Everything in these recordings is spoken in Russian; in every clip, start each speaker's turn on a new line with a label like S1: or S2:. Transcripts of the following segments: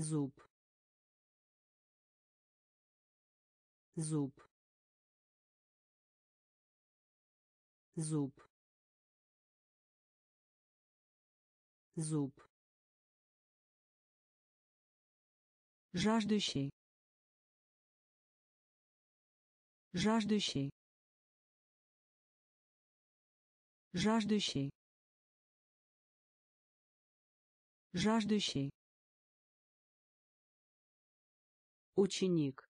S1: зуб. Зуб. Зуб. Зуб. Жаждущий. Жаждущий. Жаждущий. Жаждущий ученик.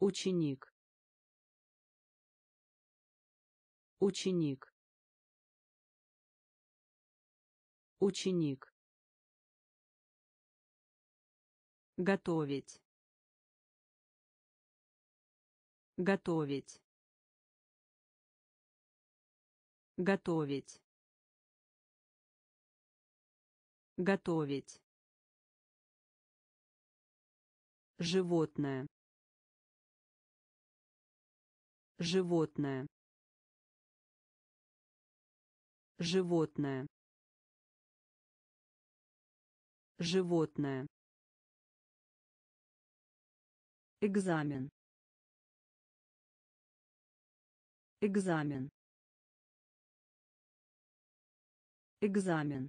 S1: Ученик. Ученик. Ученик. Готовить. Готовить. Готовить. Готовить животное. Животное. Животное. Животное. Экзамен. Экзамен. Экзамен.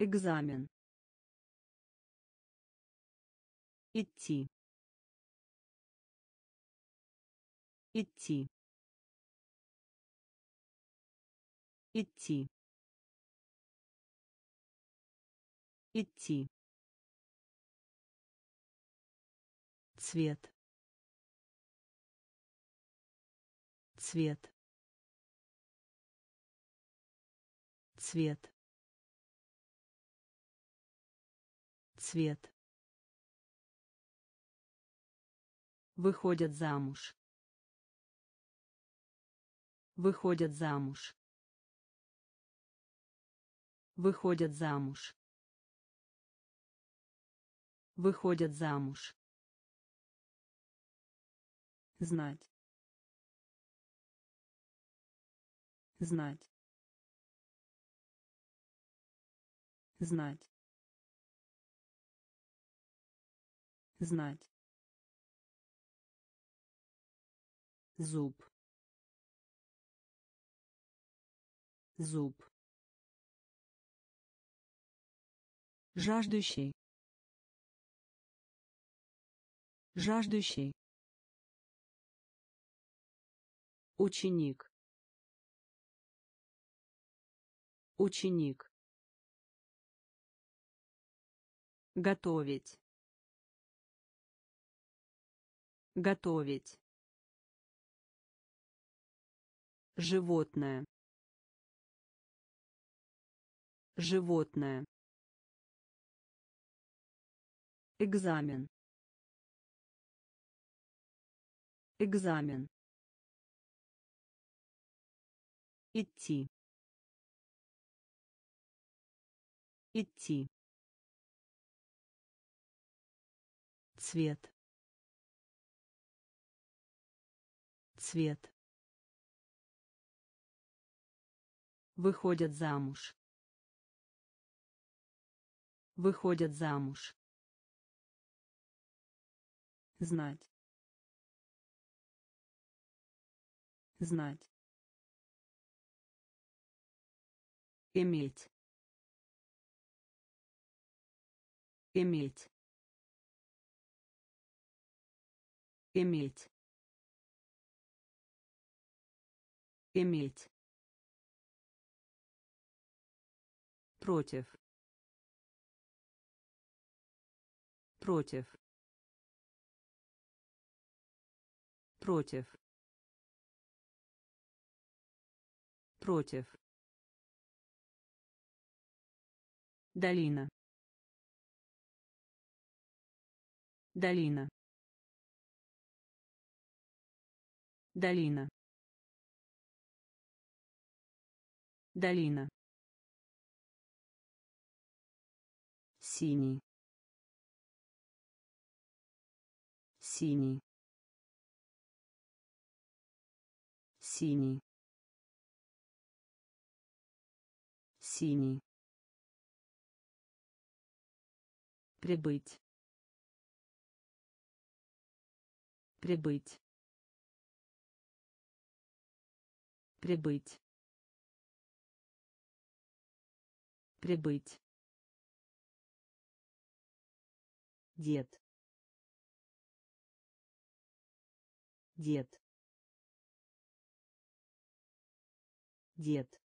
S1: Экзамен идти. Идти. Идти. Идти. Цвет. Цвет. Цвет. Цвет выходят замуж. Выходят замуж. Выходят замуж. Выходят замуж. Знать. Знать. Знать. Знать зуб. Зуб. Жаждущий. Жаждущий. Ученик. Ученик. Готовить. Готовить животное. Животное. Экзамен. Экзамен. Идти. Идти. Цвет. Цвет выходят замуж. Выходят замуж. Знать. Знать. Иметь. Иметь. Иметь. Иметь против. Против. Против. Против. Долина. Долина. Долина. Долина синий. Синий. Синий. Синий. Прибыть. Прибыть. Прибыть. Прибыть дед. Дед. Дед.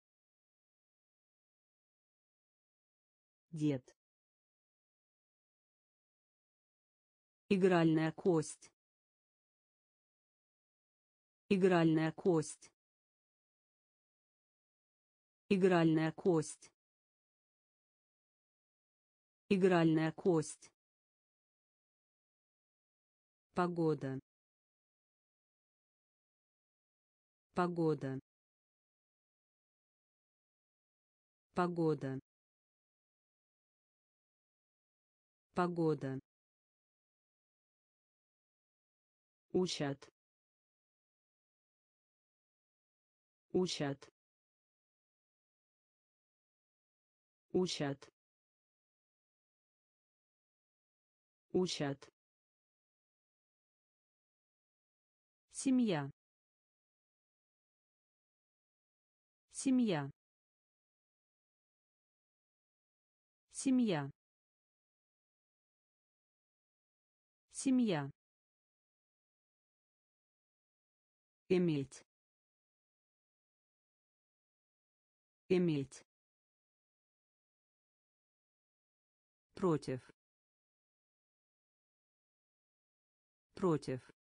S1: Дед. Игральная кость. Игральная кость. Игральная кость. Игральная кость погода. Погода. Погода. Погода. Учат. Учат. Учат. Учат семья. Семья. Семья. Семья. Иметь. Иметь. Против. Против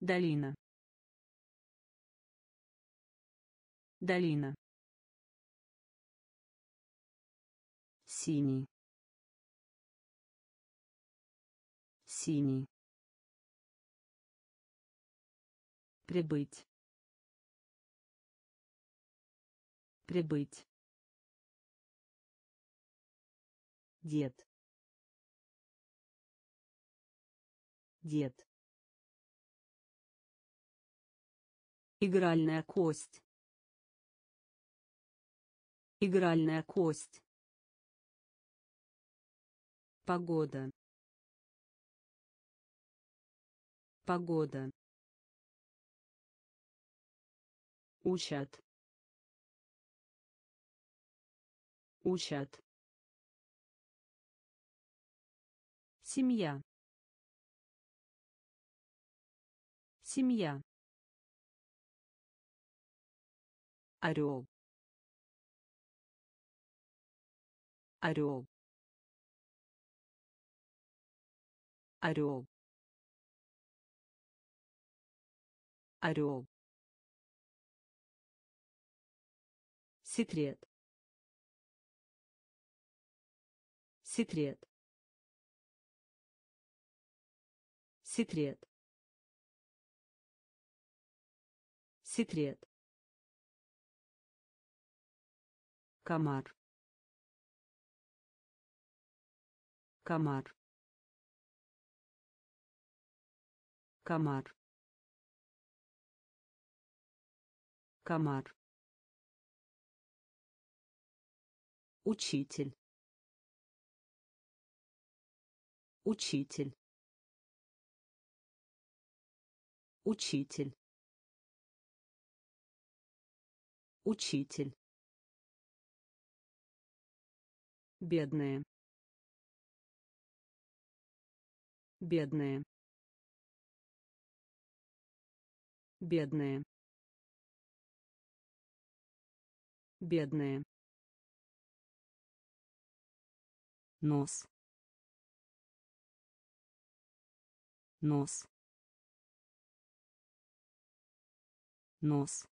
S1: долина. Долина. Синий. Синий. Прибыть. Прибыть. Дед. Дед игральная кость. Игральная кость. Погода. Погода. Учат. Учат. Семья. Семья орел. Орел. Орел. Орел. Секрет. Секрет. Секрет. Секрет комар. Комар. Комар. Комар. Учитель. Учитель. Учитель. Учитель бедные. Бедные. Бедные. Бедные. Нос. Нос. Нос.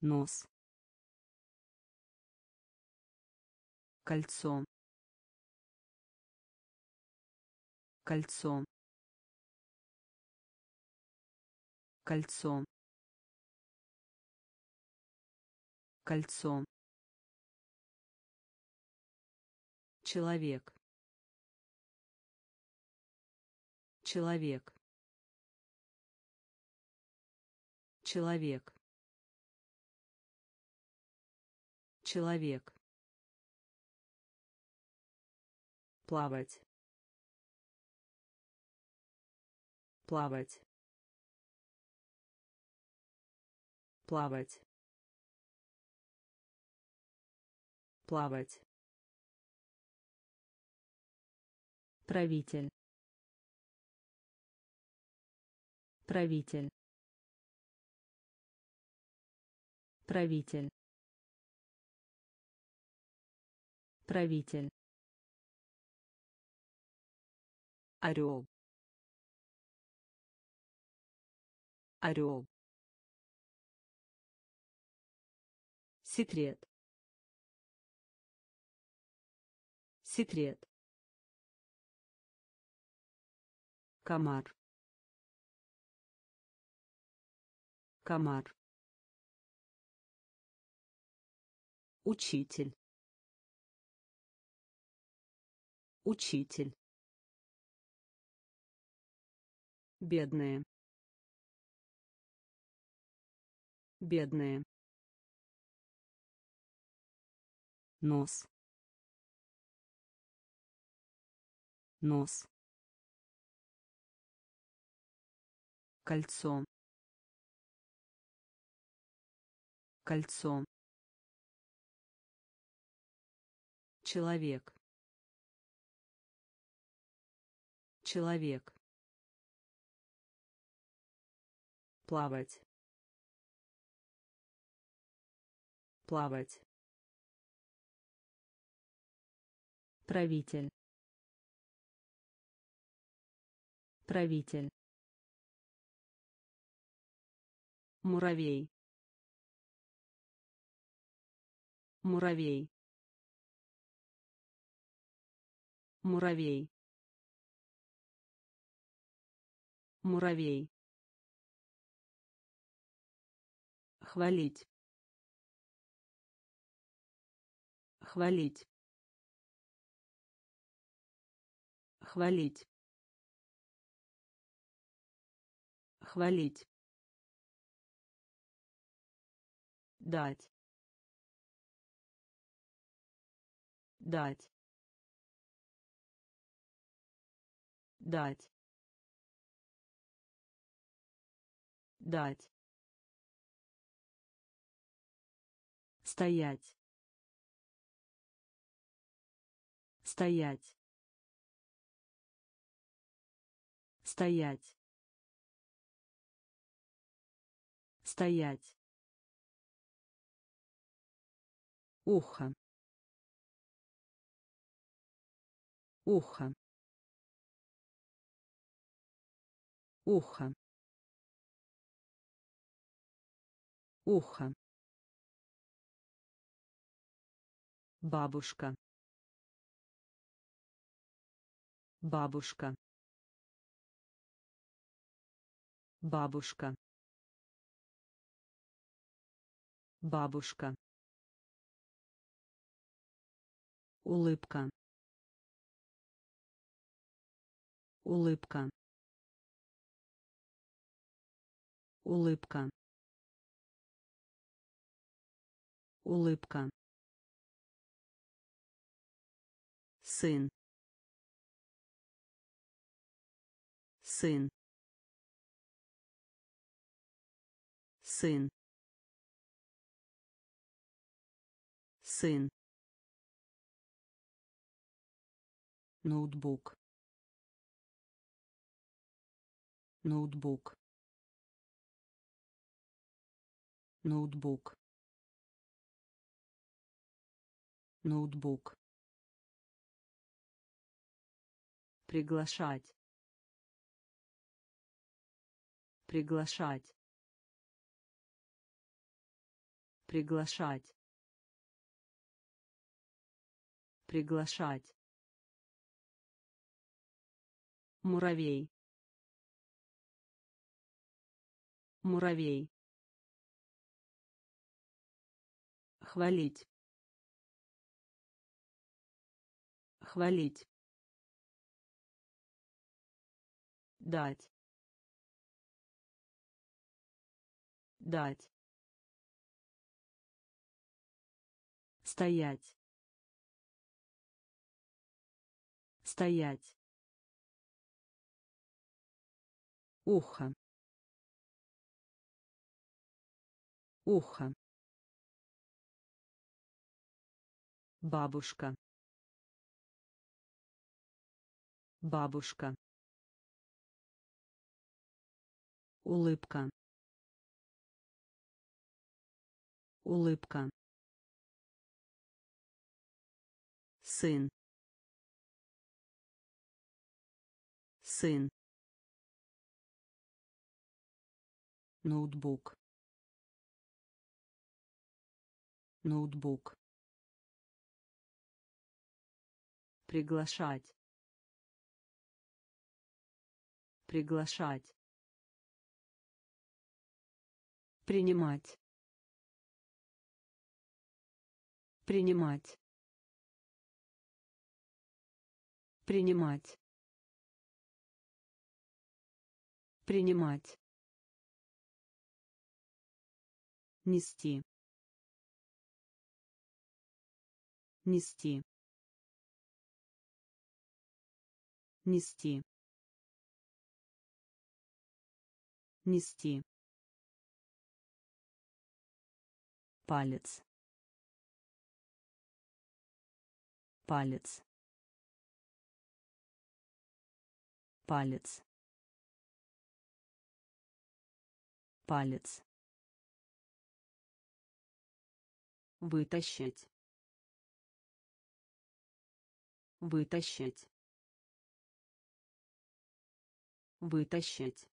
S1: Нос кольцо. Кольцо. Кольцо. Кольцо. Человек. Человек. Человек. Человек. Плавать. Плавать. Плавать. Плавать. Правитель. Правитель. Правитель. Правитель орел. Орел. Секрет. Секрет. Комар. Комар. Учитель. Учитель бедные. Бедные. Нос. Нос. Кольцо. Кольцо. Человек. Человек плавать. Плавать. Правитель. Правитель. Муравей. Муравей. Муравей. Муравей хвалить. Хвалить. Хвалить. Хвалить. Дать. Дать. Дать. Дать стоять. Стоять. Стоять. Стоять. Ухо. Ухо. Ухо. Ухо бабушка. Бабушка. Бабушка. Бабушка. Улыбка. Улыбка. Улыбка. Улыбка сын. Сын. Сын. Сын. Ноутбук. Ноутбук. Ноутбук. Ноутбук приглашать. Приглашать. Приглашать. Приглашать. Муравей. Муравей. Хвалить. Хвалить дать дать стоять стоять ухо ухо бабушка бабушка улыбка. Улыбка. Сын. Сын. Ноутбук. Ноутбук. Приглашать. Приглашать принимать принимать принимать принимать нести нести нести нести палец. Палец. Палец. Палец. Вытащить. Вытащить. Вытащить.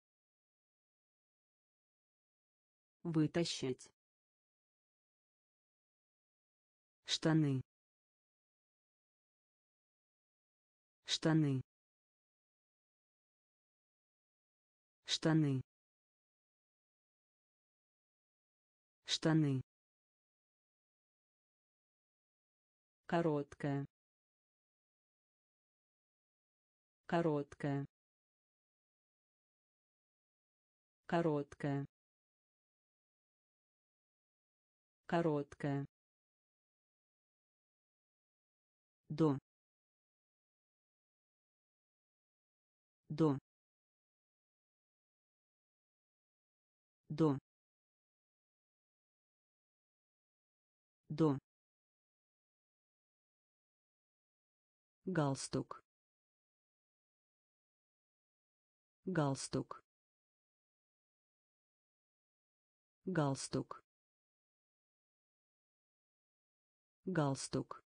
S1: Вытащить штаны. Штаны. Штаны. Штаны. Короткая. Короткая. Короткая. Короткая до до до до галстук. Галстук. Галстук. Галстук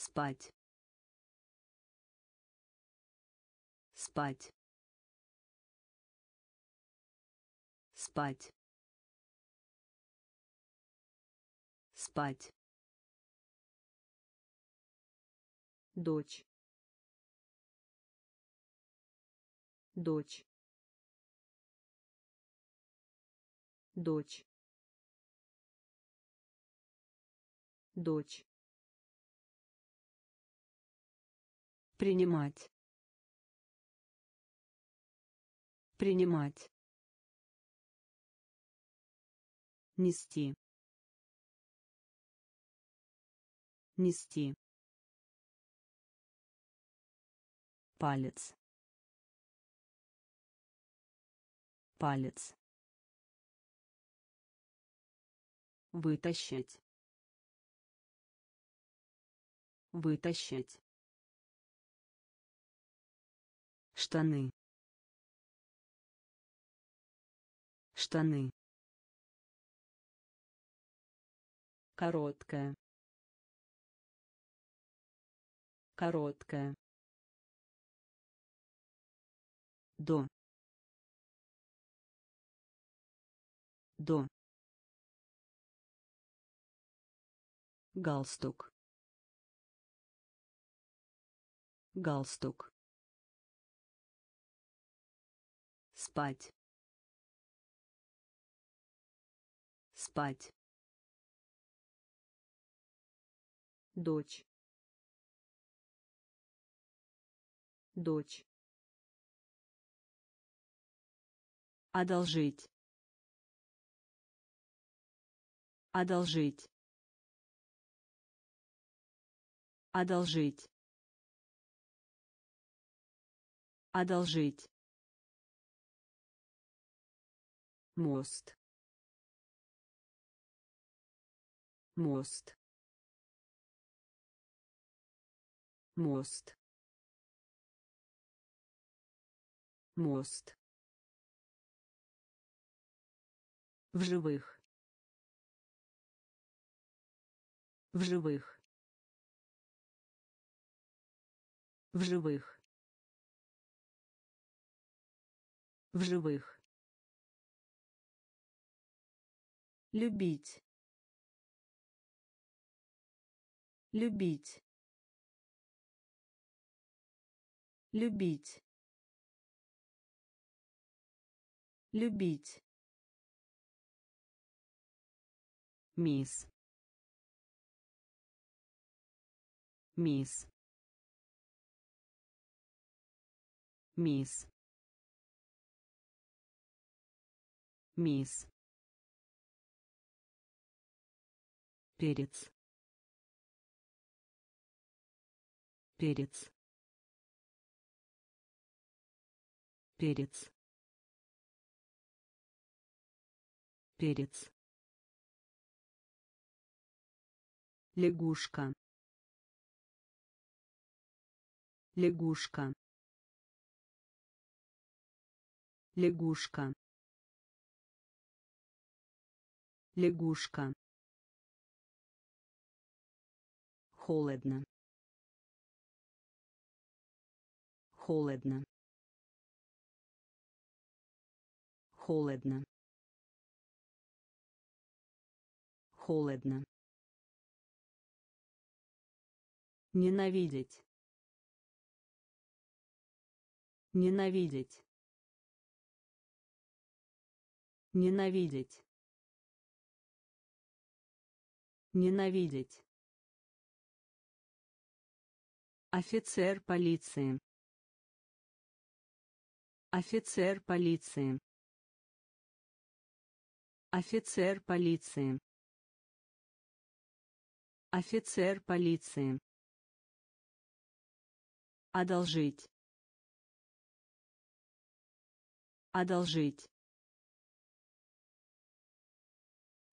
S1: спать. Спать. Спать. Спать. Дочь. Дочь. Дочь. Дочь принимать принимать нести нести палец палец вытащить вытащить штаны. Штаны. Короткая короткая до. До. Галстук. Галстук спать. Спать. Дочь. Дочь. Одолжить. Одолжить. Одолжить. Одолжить мост. Мост. Мост. Мост. В живых. В живых. В живых. В живых любить. Любить. Любить. Любить. Мисс. Мисс. Мисс. Мисс перец. Перец. Перец. Перец. Лягушка. Лягушка. Лягушка. Лягушка холодно. Холодно. Холодно. Холодно. Ненавидеть. Ненавидеть. Ненавидеть. Ненавидеть офицер полиции. Офицер полиции. Офицер полиции. Офицер полиции. Одолжить. Одолжить.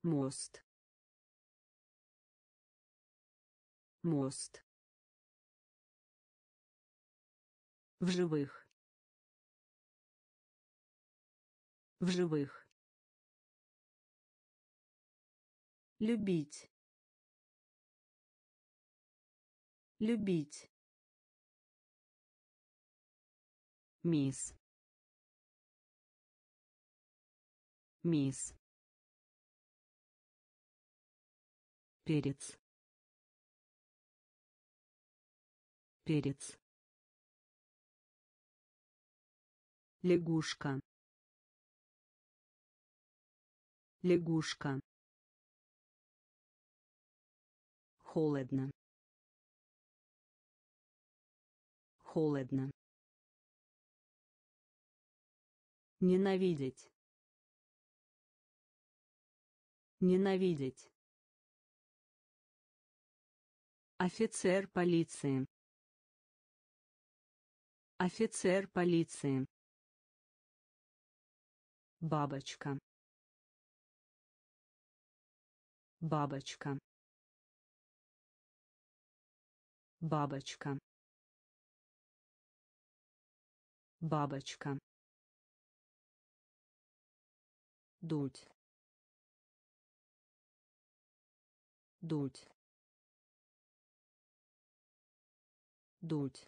S1: Мост. Мост в живых. В живых. Любить. Любить. Мисс. Мисс. Перец. Перец лягушка. Лягушка. Холодно. Холодно. Ненавидеть. Ненавидеть. Офицер полиции. Офицер полиции бабочка. Бабочка. Бабочка. Бабочка. Дуть дуть дуть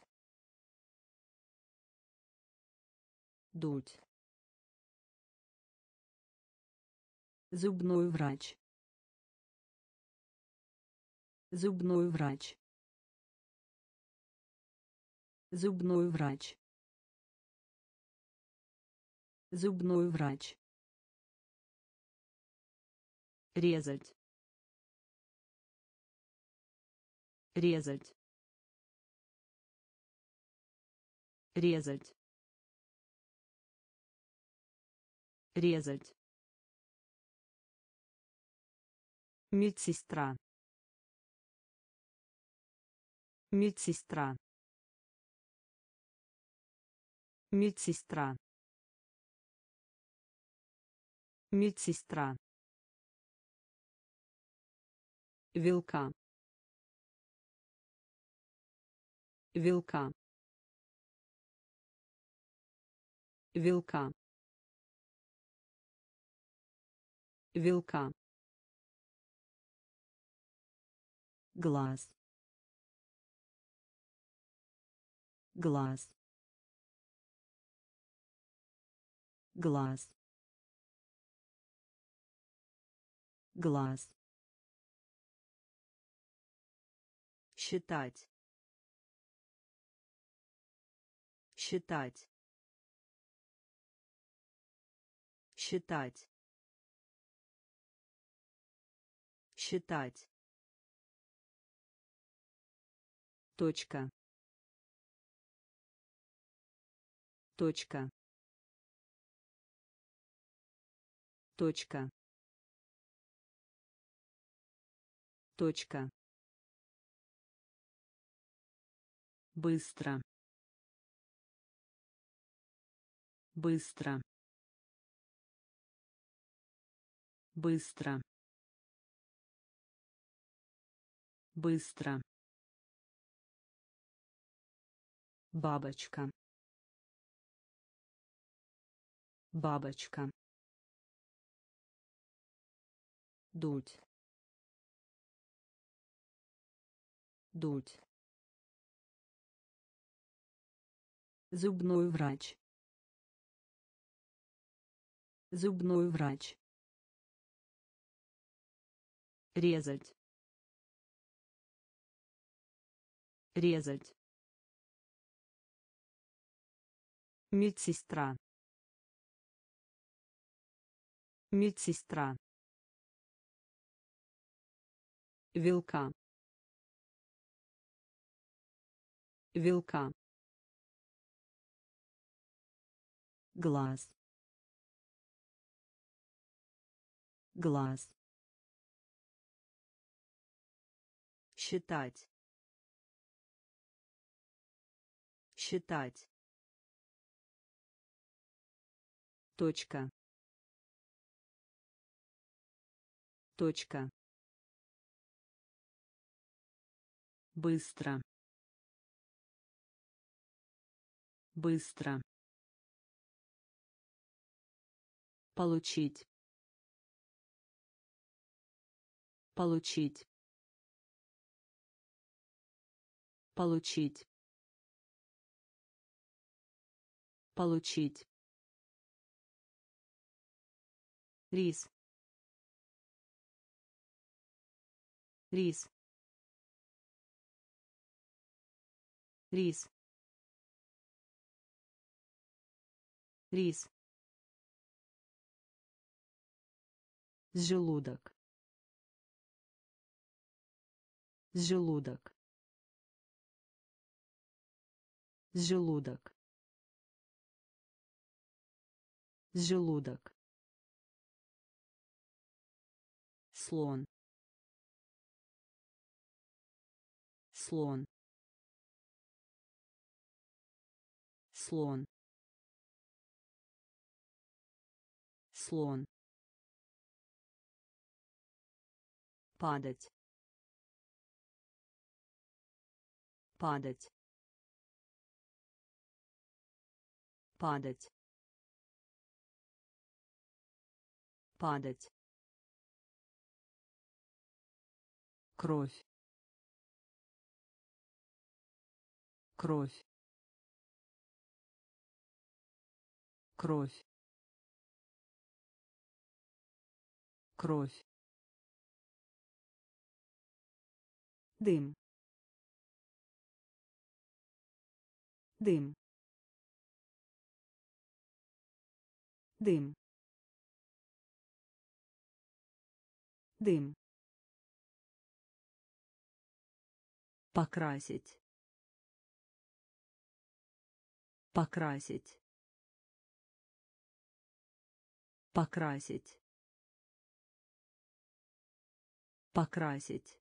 S1: дуть зубной врач. Зубной врач. Зубной врач. Зубной врач. Резать. Резать. Резать. Резать медсестра. Медсестра. Медсестра. Медсестра. Вилка. Вилка. Вилка. Вилка глаз. Глаз. Глаз. Глаз. Считать. Считать. Считать. Считать точка. Точка. Точка. Точка. Быстро. Быстро. Быстро. Быстро бабочка. Бабочка. Дуть дуть зубной врач. Зубной врач. Резать. Резать медсестра. Медсестра. Вилка. Вилка. Глаз. Глаз. Считать. Считать точка. Точка. Быстро. Быстро. Получить. Получить. Получить. Получить рис. Рис. Рис. Рис. Желудок. Желудок. Желудок. Желудок слон. Слон. Слон. Слон. Падать. Падать. Падать. Падать кровь кровь кровь кровь дым дым дым дым Покрасить покрасить Покрасить. Покрасить.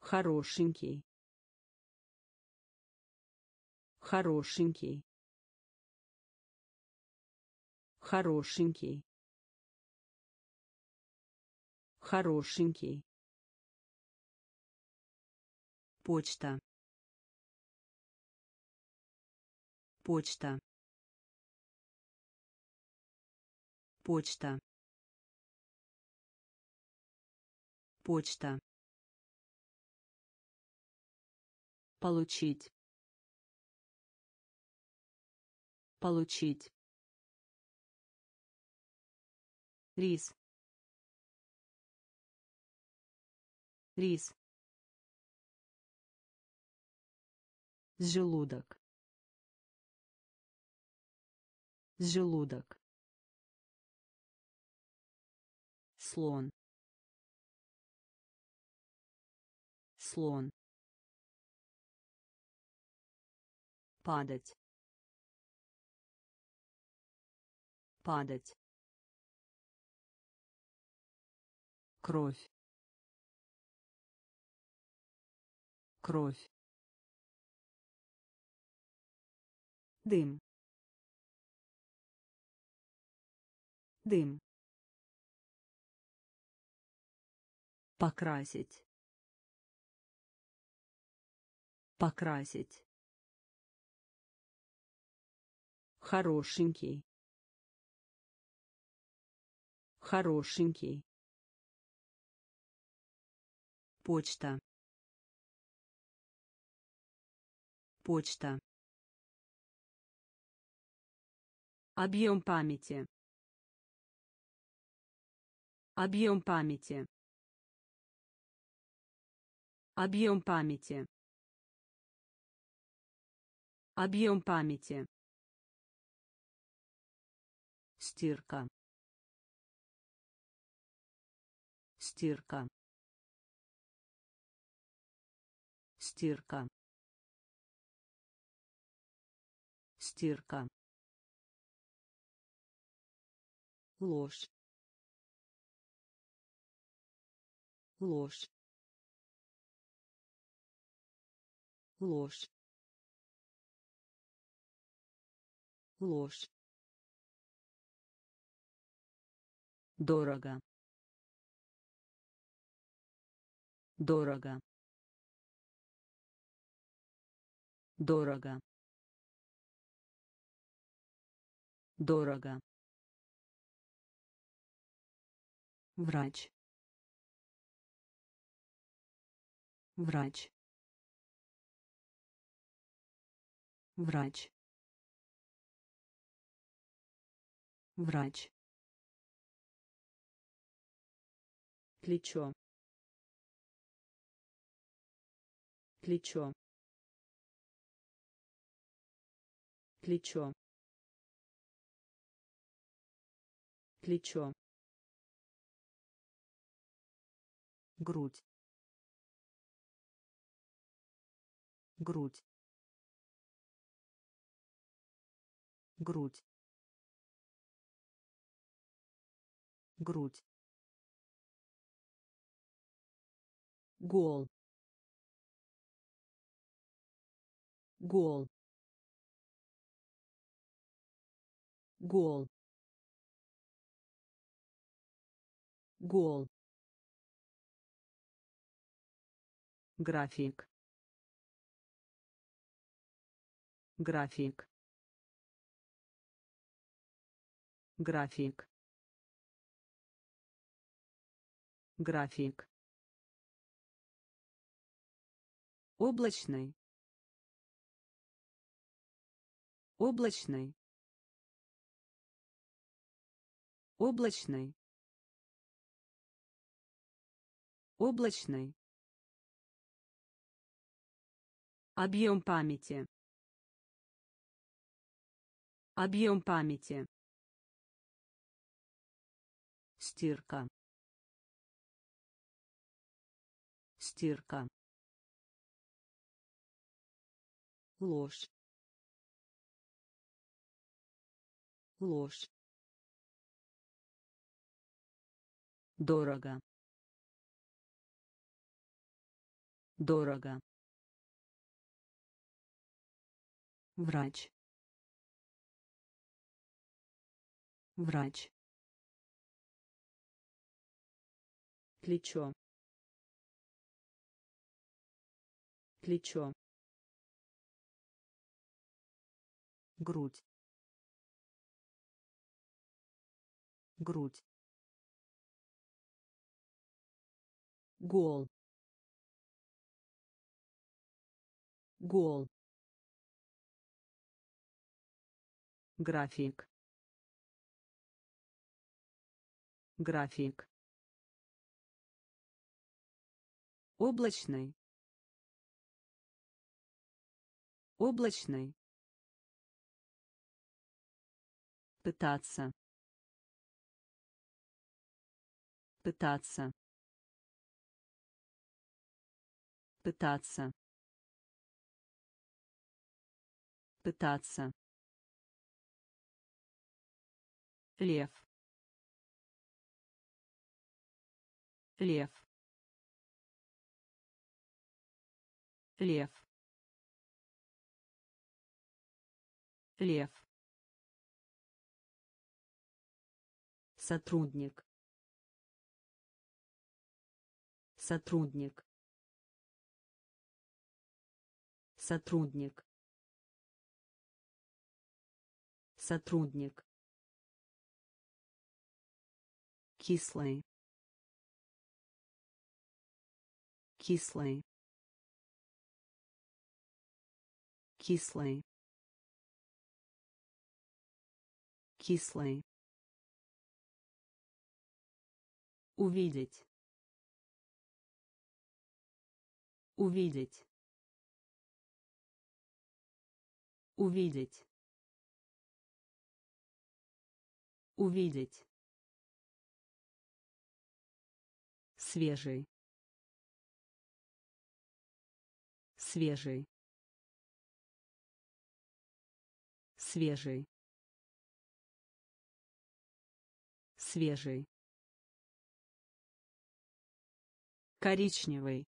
S1: Хорошенький. Хорошенький. Хорошенький. Хорошенький. Почта. Почта. Почта. Почта. Получить. Получить. Рис. Рис. Желудок. Желудок. Слон. Слон. падать падать кровь кровь дым дым покрасить покрасить Хорошенький. Хорошенький. Почта. Почта. Объем памяти. Объем памяти. Объем памяти. Объем памяти стирка стирка стирка стирка ложь ложь ложь ложь Дорого. Дорого. Дорого. Дорого. Врач. Врач. Врач. Врач. плечо плечо плечо плечо грудь. Грудь. Грудь. Грудь. Гол. Гол. Гол. Гол график. График. График. График. Облачный. Облачный. Облачный. Облачный объем памяти. Объем памяти. Стирка. Стирка. Ложь. Ложь. Дорого. Дорого врач. Врач. Плечо. Плечо. Грудь. Грудь. Гол. Гол график. График. Облачный. Облачный. Пытаться. Пытаться. Пытаться. Пытаться лев. Лев. Лев. Лев. Сотрудник. Сотрудник. Сотрудник. Сотрудник кислый кислый кислый кислый увидеть. Увидеть. Увидеть. Увидеть свежий. Свежий. Свежий. Свежий. Коричневый.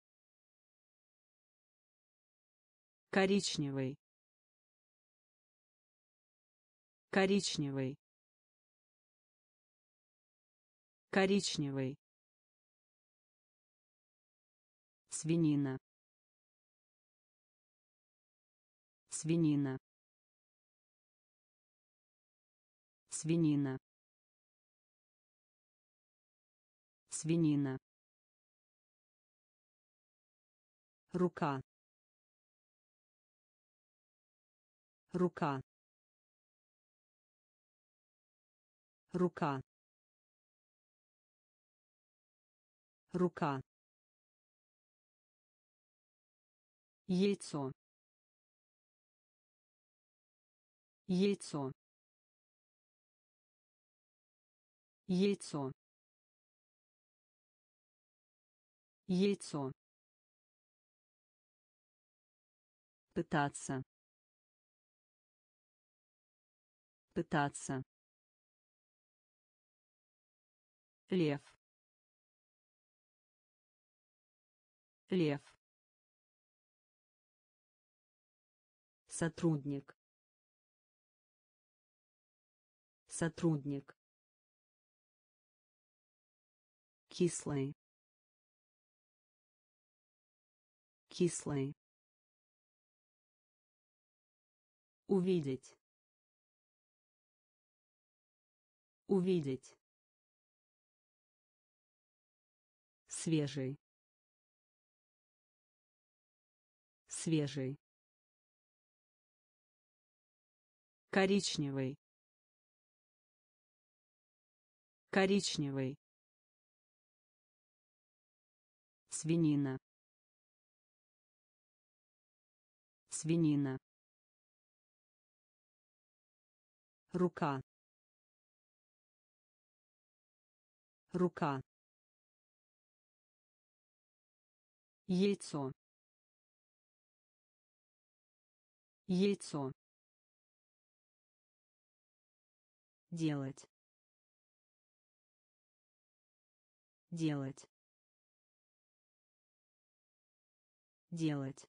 S1: Коричневый. Коричневый. Коричневый свинина. Свинина. Свинина. Свинина. Рука. Рука. Рука. Рука яйцо. Яйцо. Яйцо. Яйцо. Пытаться. Пытаться. Лев. Лев сотрудник. Сотрудник. Кислый. Кислый. Увидеть. Увидеть. Свежий. Свежий коричневый коричневый свинина свинина рука рука яйцо яйцо делать. Делать. Делать.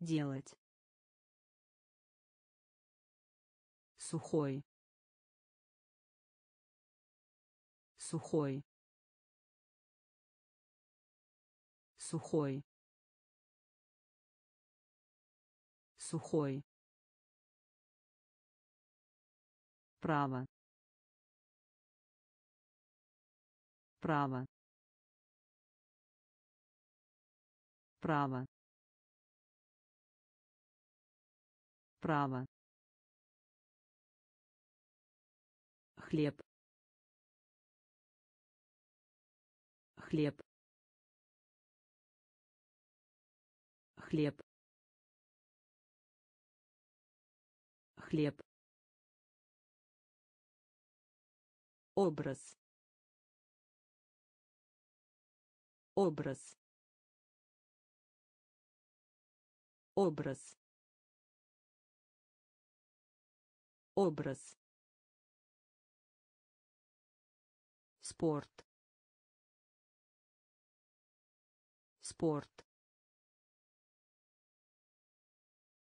S1: Делать. Сухой. Сухой. Сухой. Сухой право. Право. Право. Право. Хлеб. Хлеб. Хлеб. Хлеб образ. Образ. Образ. Образ. Спорт. Спорт.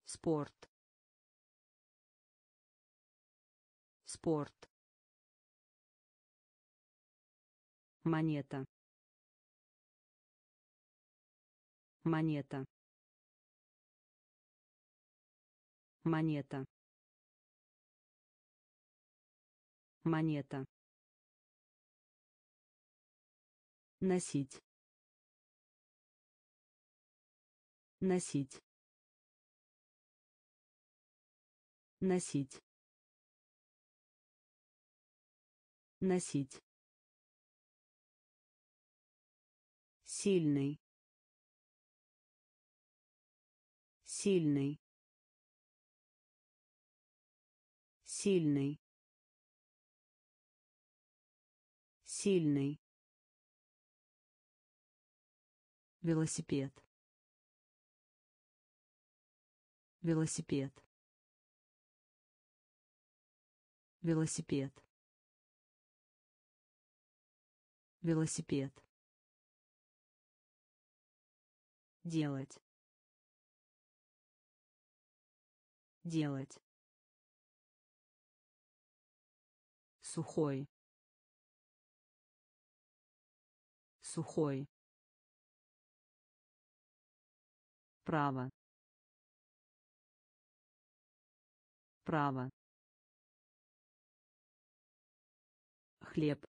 S1: Спорт. Спорт монета. Монета. Монета. Монета. Носить. Носить. Носить. Носить сильный. Сильный. Сильный. Сильный. Велосипед. Велосипед. Велосипед. Велосипед делать. Делать. Сухой. Сухой. Право. Право. Хлеб.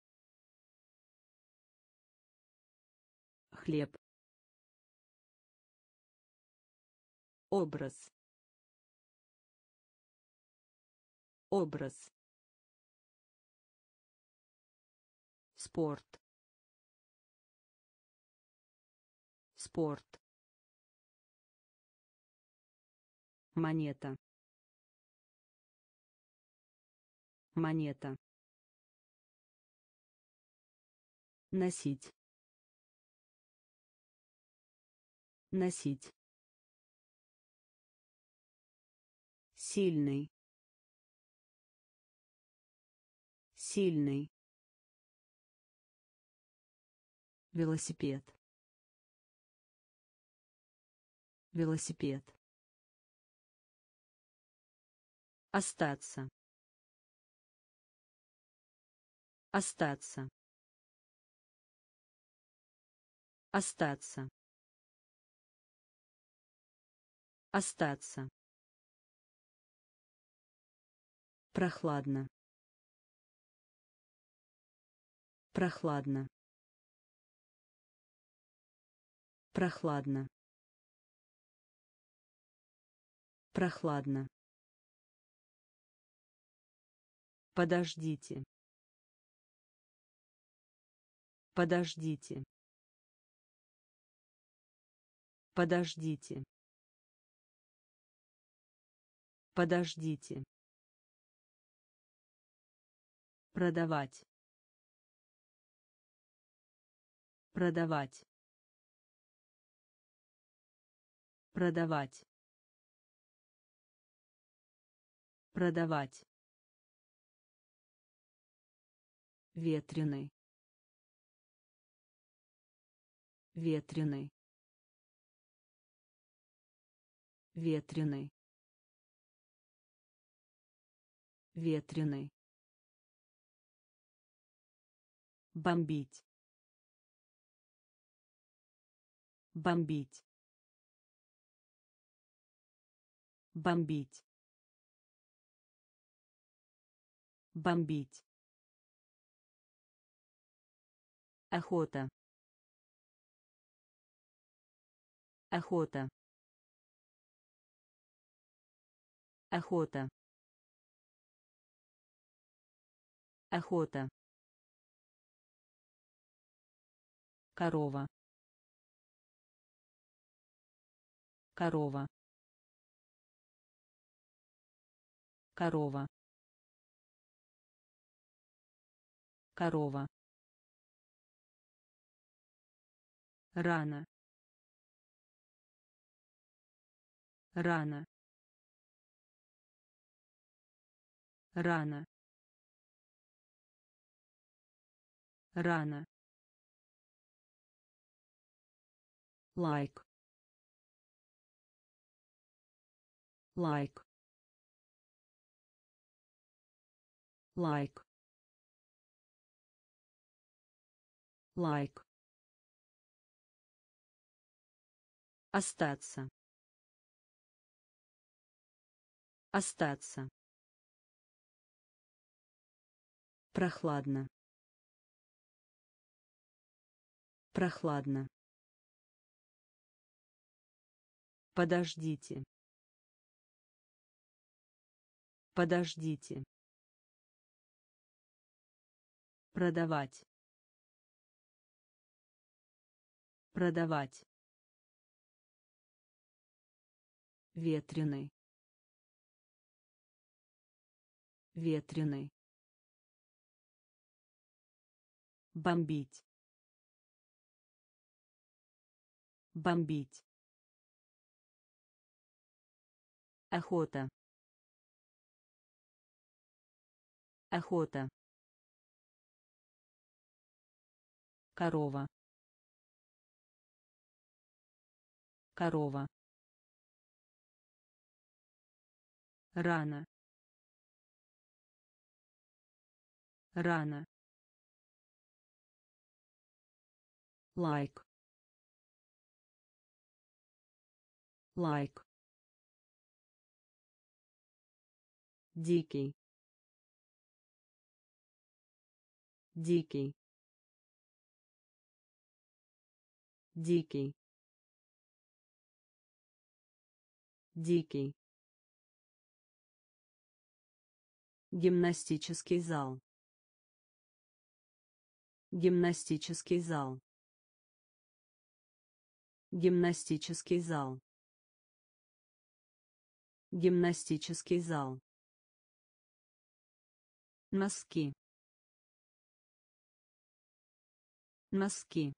S1: Хлеб образ. Образ. Спорт. Спорт. Монета. Монета. Носить. Носить сильный. Сильный. Велосипед. Велосипед. Остаться. Остаться. Остаться. Остаться прохладно. Прохладно. Прохладно. Прохладно. Подождите. Подождите. Подождите. Подождите продавать. Продавать. Продавать. Продавать. Ветреный. Ветреный. Ветреный. Ветреный бомбить. Бомбить. Бомбить. Бомбить. Охота. Охота. Охота. Охота корова. Корова. Корова. Корова. Рано. Рано. Рано. Рано лайк лайк лайк лайк остаться. Остаться. Прохладно. Прохладно подождите. Подождите. Продавать. Продавать. Ветреный. Ветреный. Бомбить. Бомбить охота. Охота. Корова. Корова. Рано рано лайк. Лайк дикий. Дикий. Дикий. Дикий. Гимнастический зал. Гимнастический зал. Гимнастический зал. Гимнастический зал носки носки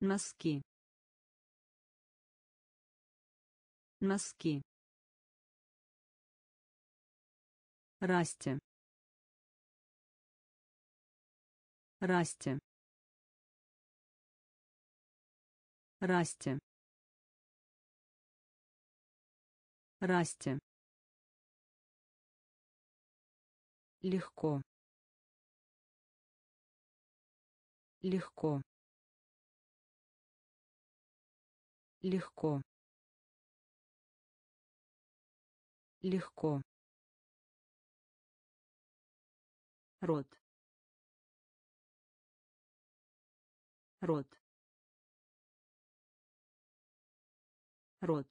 S1: носки носки Расти. Расти. Расти. Расти. Легко. Легко. Легко. Легко. рот рот рот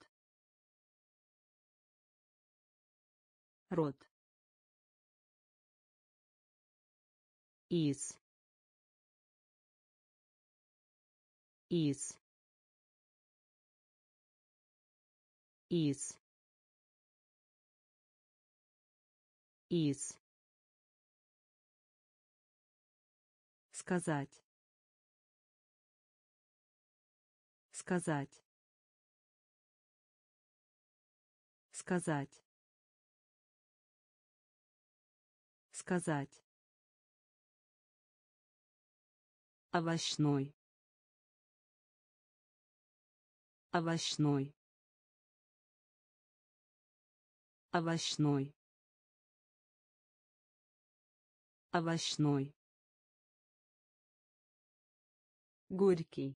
S1: рот из из из из сказать сказать Сказать. Сказать. Овощной. Овощной. Овощной. Овощной. Горький.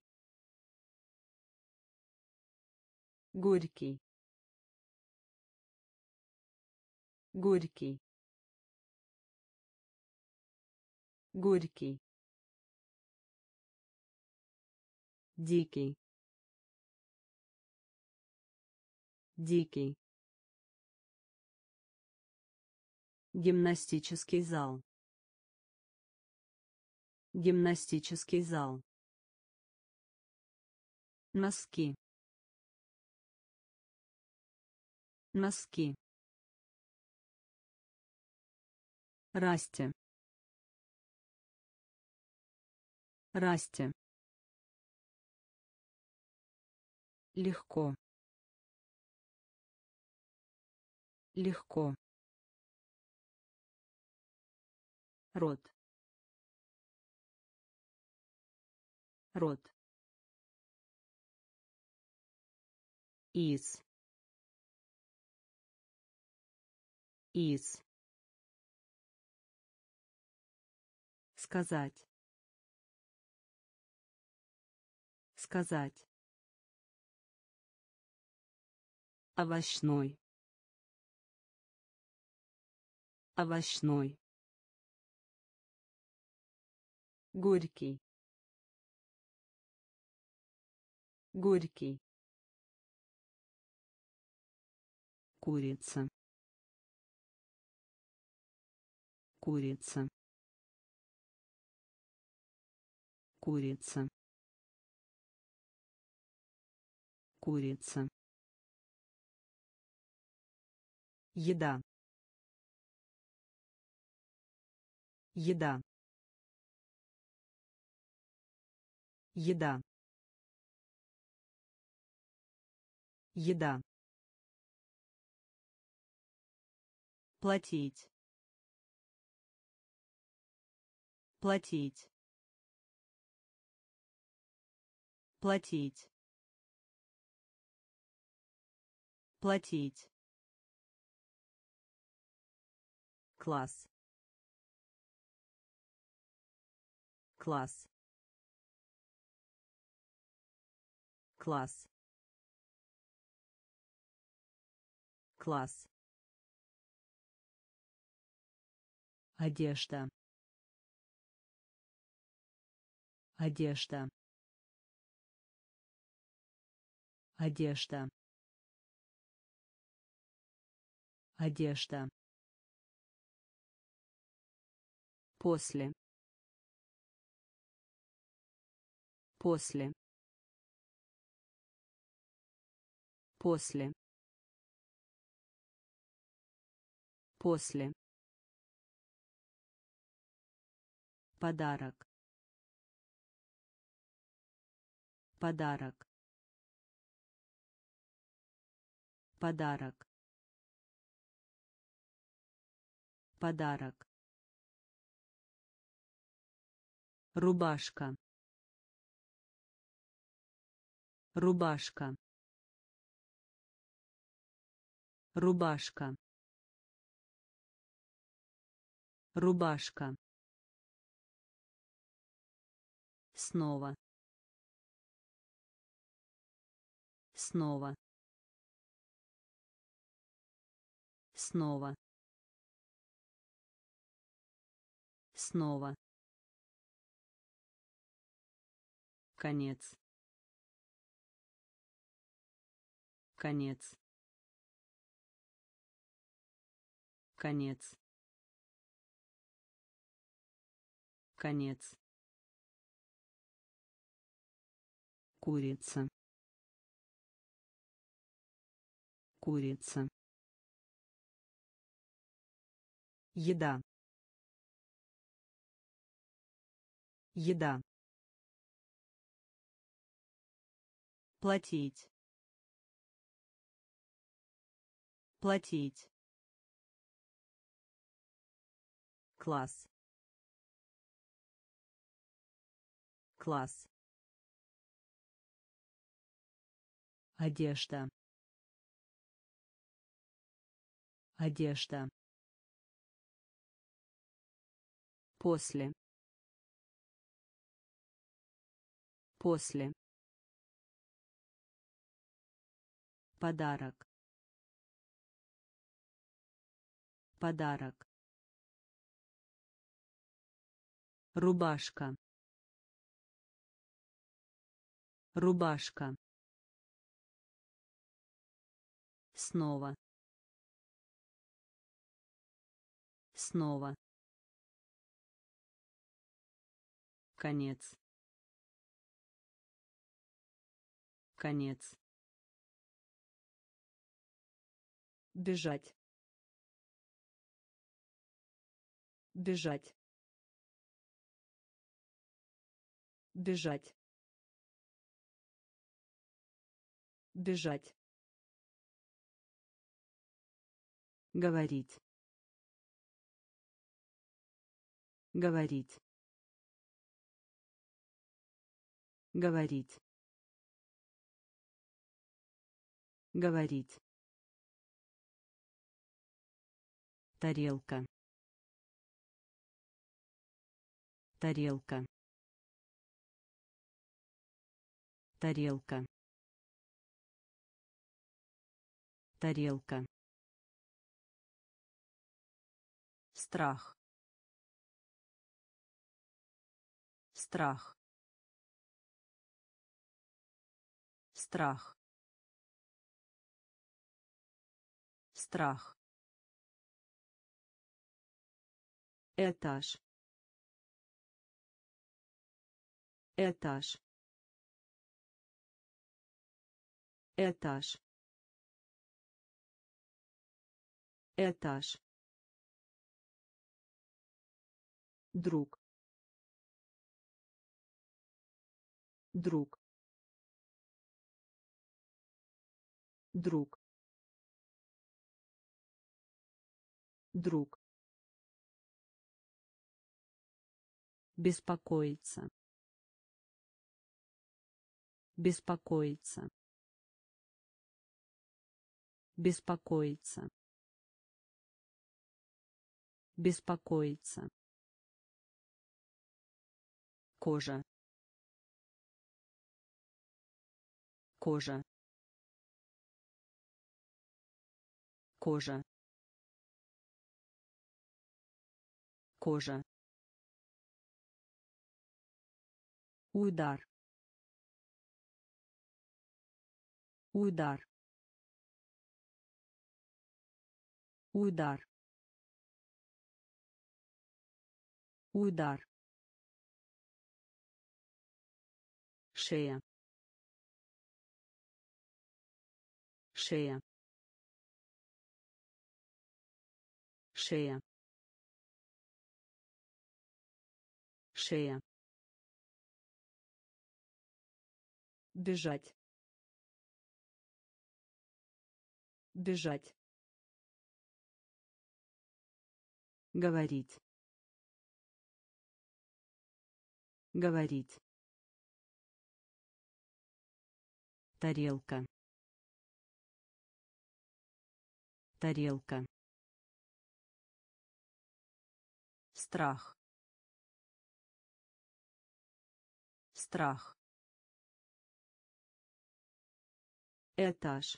S1: Горький. Горький. Горький дикий. Дикий. Гимнастический зал. Гимнастический зал. Носки. Носки. Расти. Расти легко. Легко. Рот. Рот. Из из сказать. Сказать овощной. Овощной. Горький. Горький. Курица. Курица. Курица. Курица еда. Еда. Еда. Еда. Платить. Платить. Платить. Платить класс. Класс. Класс. Класс. Одежда. Одежда. Одежда. Одежда после. После. После. После. Подарок. Подарок. Подарок. Подарок рубашка. Рубашка. Рубашка. Рубашка. Снова. Снова. Снова. Снова конец. Конец. Конец. Конец. Курица. Курица. Еда. Еда платить. Платить. Класс. Класс. Одежда. Одежда. После. После подарок. Подарок. Рубашка. Рубашка. Снова. Снова. Конец. Конец бежать. Бежать. Бежать. Бежать. Говорить. Говорить. Говорить. Говорить тарелка. Тарелка. Тарелка. Тарелка. Страх. Страх. Страх. Страх этаж. Этаж. Этаж. Этаж. Друг. Друг. Друг. Друг беспокоиться. Беспокоиться. Беспокоиться. Беспокоиться. Кожа. Кожа. Кожа. Кожа удар. Удар. Удар. Удар. Шея. Шея. Шея. Шея бежать. Бежать. Говорить. Говорить. Тарелка. Тарелка. Страх. Страх этаж.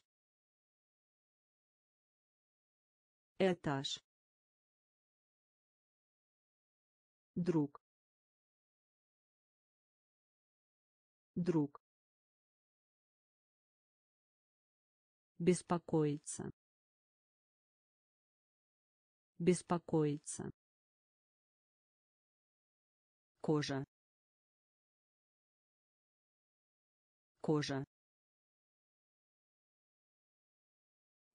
S1: Этаж. Друг. Друг. Беспокоиться. Беспокоиться. Кожа. Кожа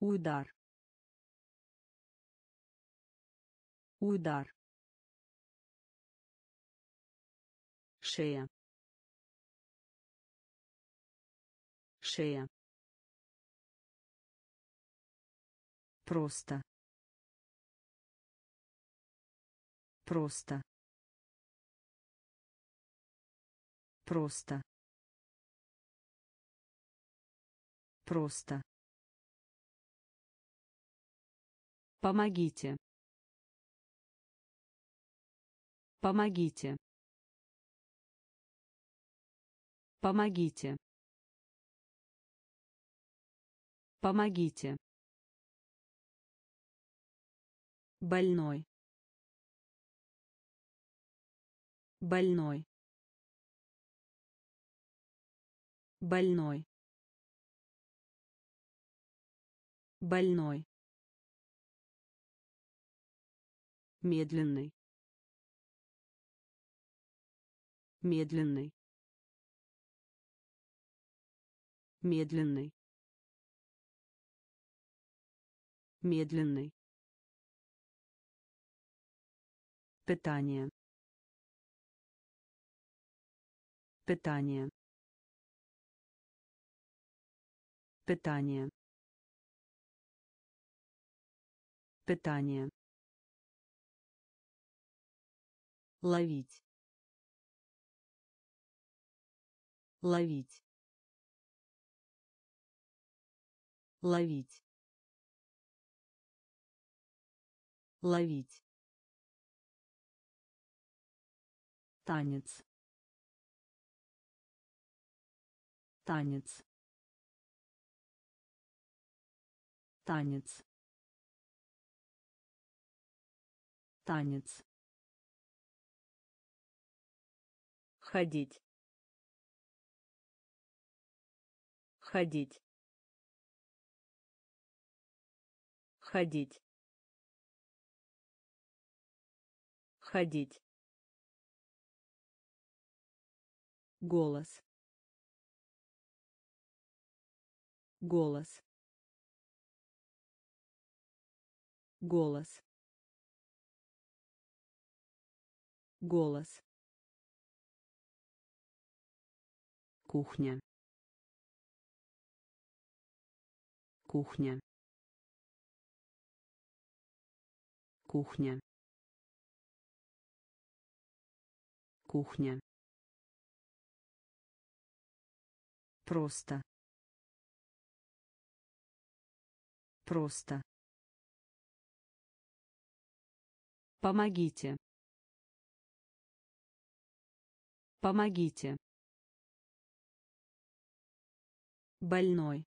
S1: удар удар шея шея Просто. Просто. Просто. Просто. Помогите. Помогите. Помогите. Помогите. Больной. Больной. Больной. Больной. Медленный. Медленный. Медленный. Медленный. Питание. Питание. Питание. Питание ловить. Ловить. Ловить. Ловить. Танец. Танец. Танец. Танец ходить. Ходить. Ходить. Ходить. Голос. Голос. Голос. Голос кухня. Кухня. Кухня. Кухня. Просто. Просто. Помогите. Помогите больной.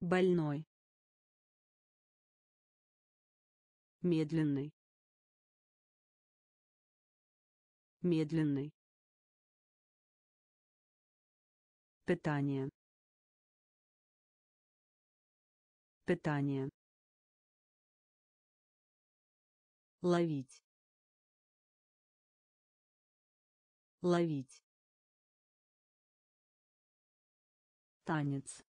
S1: Больной. Медленный. Медленный. Питание. Питание. Ловить. Ловить танец.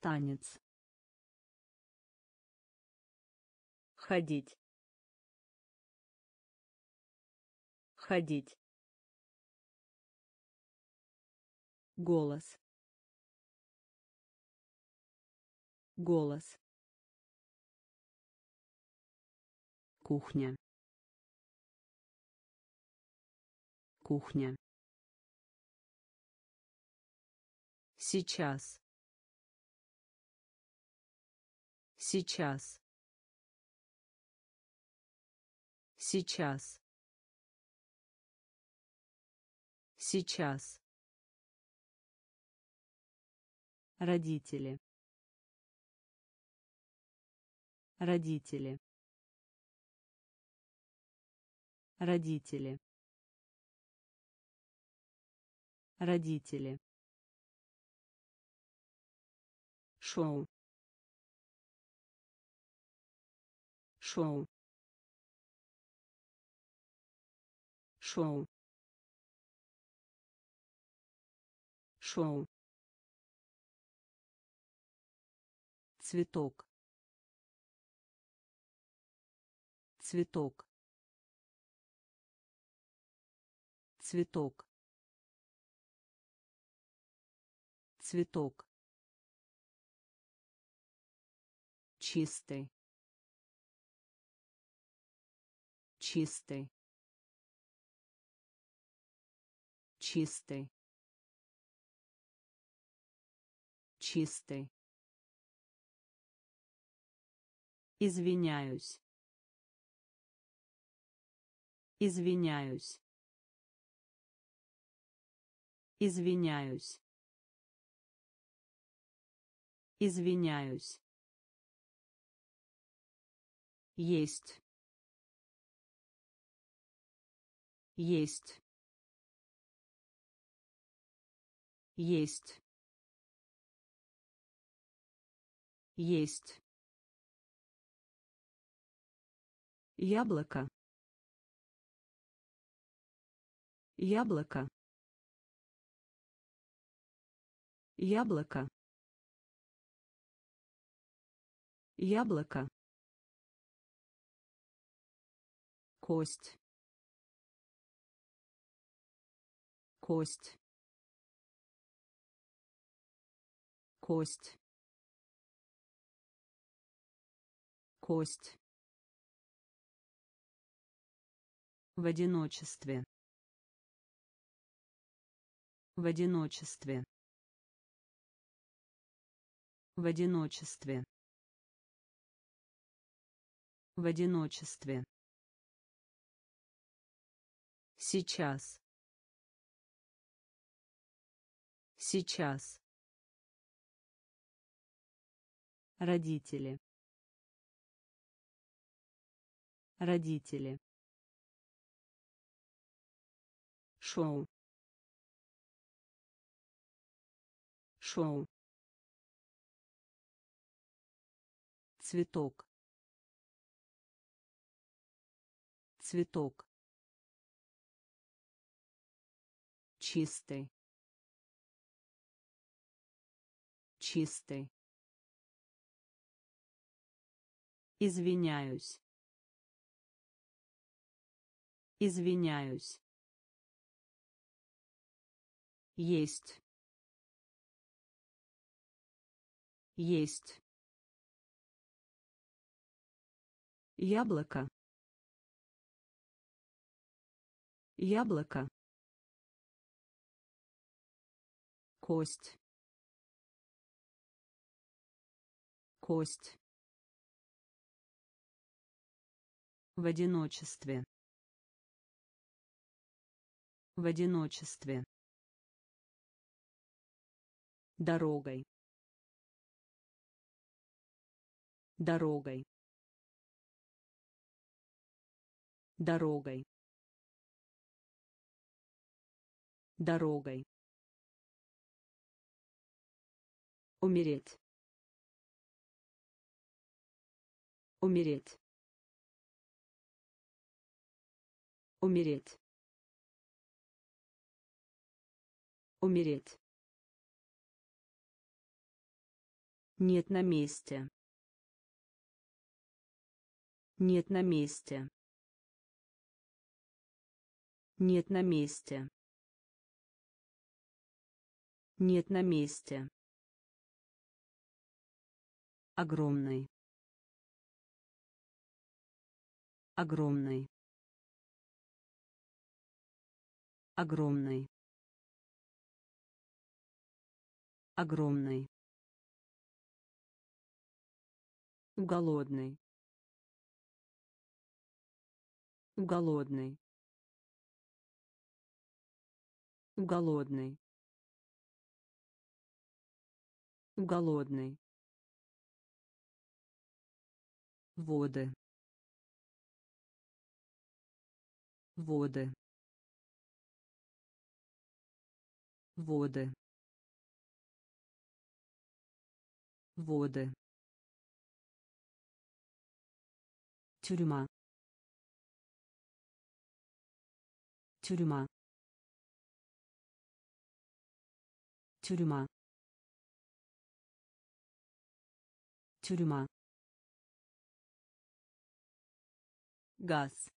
S1: Танец. Ходить. Ходить. Голос. Голос. Кухня. Кухня сейчас. Сейчас. Сейчас. Сейчас. Родители. Родители. Родители. Родители шоу. Шоу. Шоу. Шоу. Цветок. Цветок. Цветок. Цветок чистый. Чистый. Чистый. Чистый. Извиняюсь. Извиняюсь. Извиняюсь. Извиняюсь есть. Есть. Есть. Есть. Яблоко. Яблоко. Яблоко. Яблоко кость. Кость. Кость. Кость. В одиночестве. В одиночестве. В одиночестве. В одиночестве сейчас. Сейчас. Родители. Родители. Шоу. Шоу. Цветок. Цветок чистый. Чистый. Извиняюсь. Извиняюсь. Есть. Есть. Яблоко. Яблоко кость. Кость. В одиночестве. В одиночестве. Дорогой. Дорогой. Дорогой. Дорогой умереть. Умереть. Умереть. Умереть. Нет на месте. Нет на месте. Нет на месте. Нет на месте огромный огромный огромный огромный голодный голодный голодный голодный воды. Воды. Воды. Воды. Тюрьма. Тюрьма. Тюрьма. Тюрьма газ.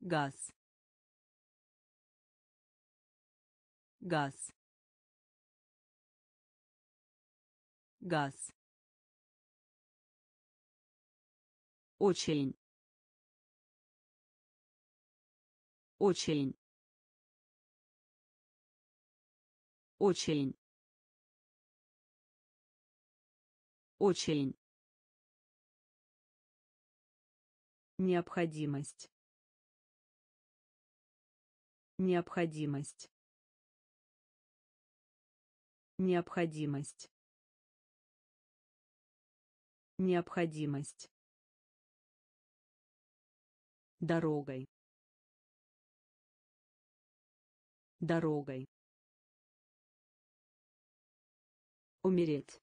S1: Газ. Газ. Газ. Очень очень очень очень необходимость. Необходимость. Необходимость. Необходимость. Дорогой. Дорогой. Умереть.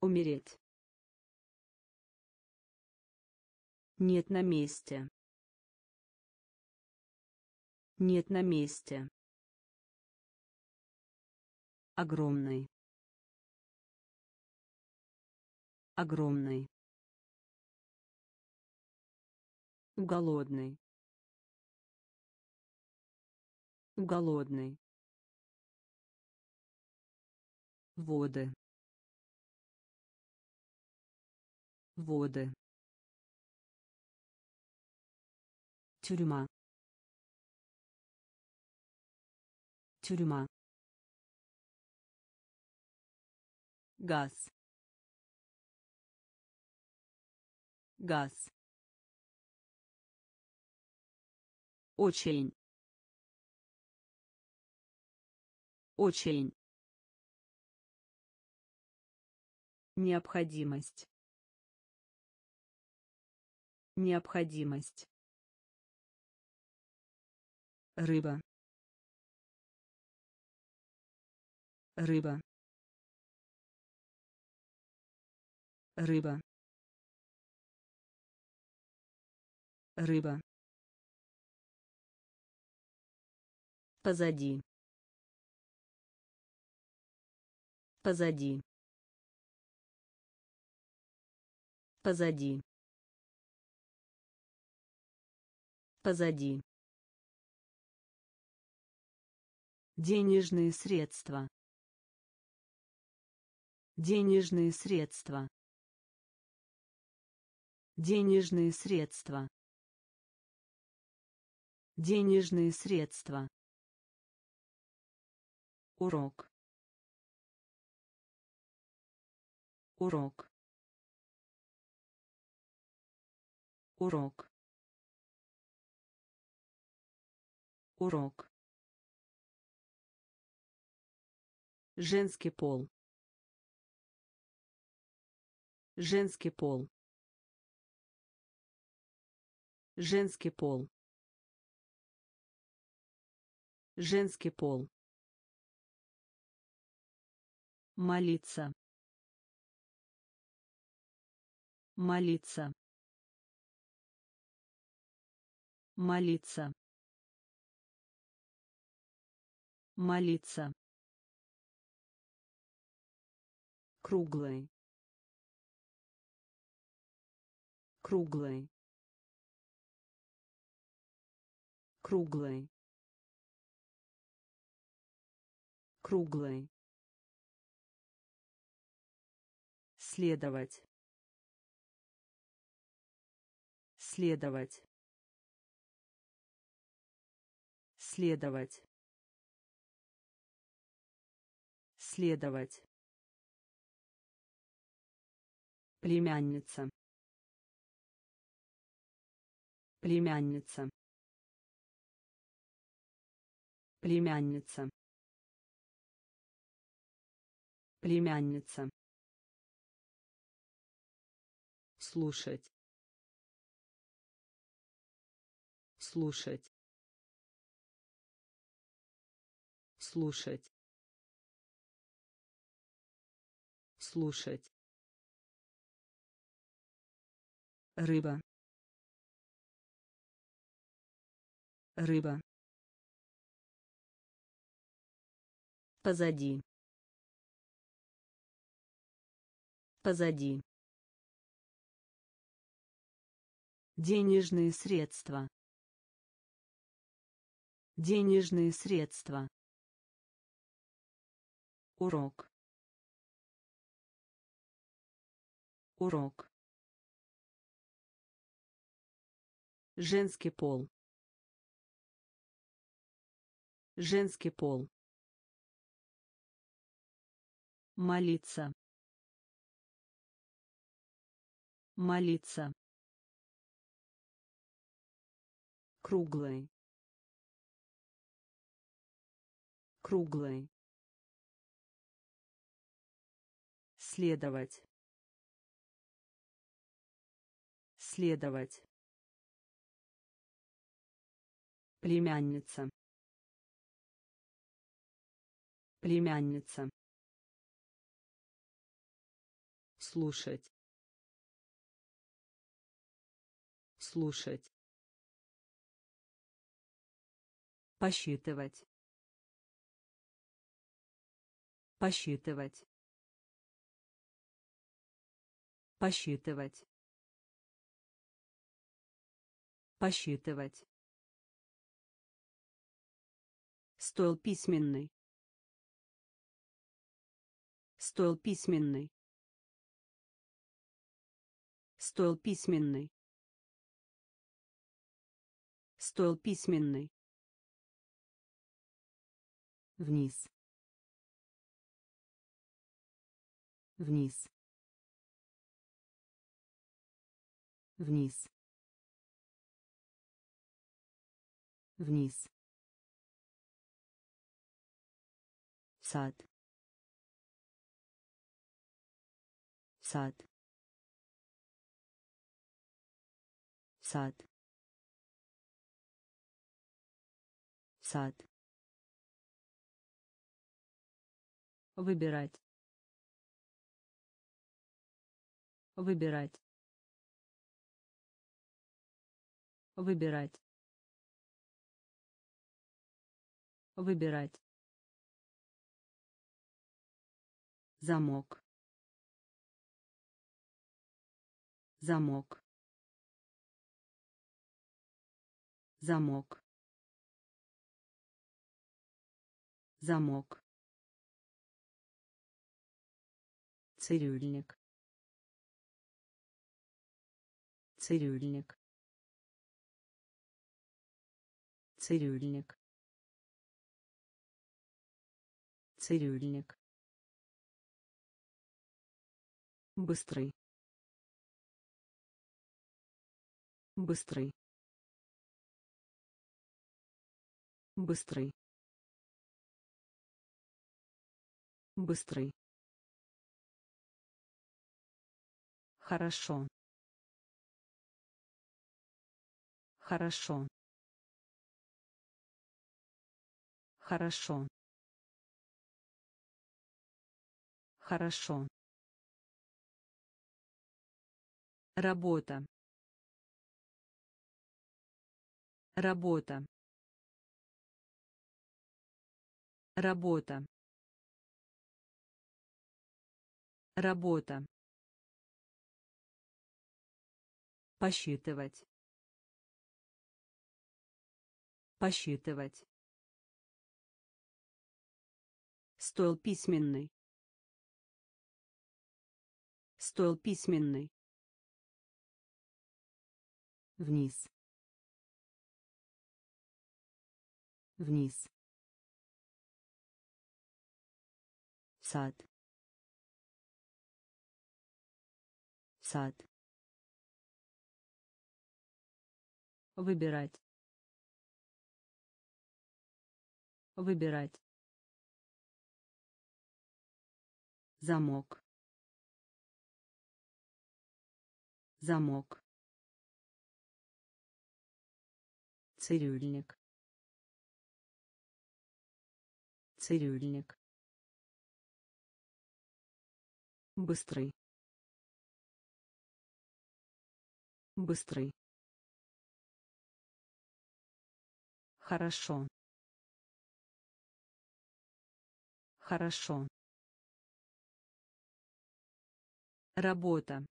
S1: Умереть нет на месте. Нет на месте. Огромный. Огромный. Голодный. Голодный. Воды. Воды тюрьма. Тюрьма. Газ. Газ. Очень очень необходимость. Необходимость рыба. Рыба. Рыба. Рыба. Позади. Позади. Позади. Позади денежные средства. Денежные средства. Денежные средства. Денежные средства. Урок. Урок. Урок. Урок женский пол. Женский пол. Женский пол. Женский пол. Молиться. Молиться. Молиться. Молиться круглый круглый круглый круглый следовать. Следовать. Следовать. Следовать племянница. Племянница. Племянница. Племянница. Слушать. Слушать. Слушать. Слушать рыба рыба позади позади денежные средства Денежные средства. Урок. Урок. Женский пол. Женский пол. Молиться. Молиться. Круглый. Круглый. Следовать. Следовать. Племянница. Племянница. Слушать. Слушать. Посчитывать. Посчитывать. Посчитывать. Посчитывать. Стол письменный. Стол письменный. Стол письменный. Стол письменный. Вниз. Вниз. Вниз. Вниз. Сад. Сад. Сад. Сад. Выбирать. Выбирать. Выбирать. Выбирать замок. Замок. Замок. Замок. Цирюльник. Цирюльник. Цирюльник. Цирюльник быстрый. Быстрый. Быстрый. Быстрый. Хорошо. Хорошо. Хорошо. Хорошо Работа. Работа. Работа. Работа. Посчитывать. Посчитывать. Стол письменный. Стол письменный вниз. Вниз. Сад. Сад. Выбирать. Выбирать. Замок. Замок цирюльник. Цирюльник. Быстрый. Быстрый. Хорошо. Хорошо. Работа.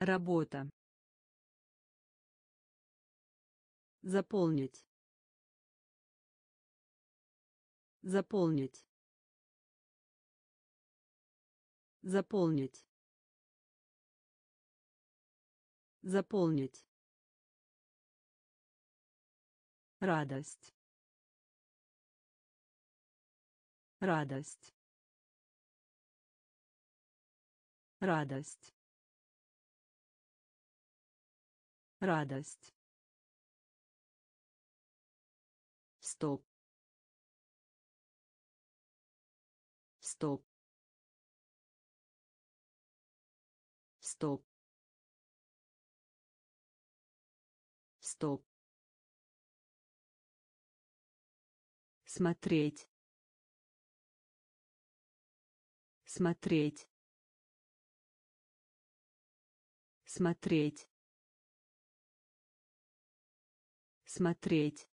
S1: Работа Заполнить. Заполнить. Заполнить. Заполнить. Радость. Радость. Радость. Радость. Стоп. Стоп. Стоп. Стоп. Смотреть. Смотреть. Смотреть. Смотреть.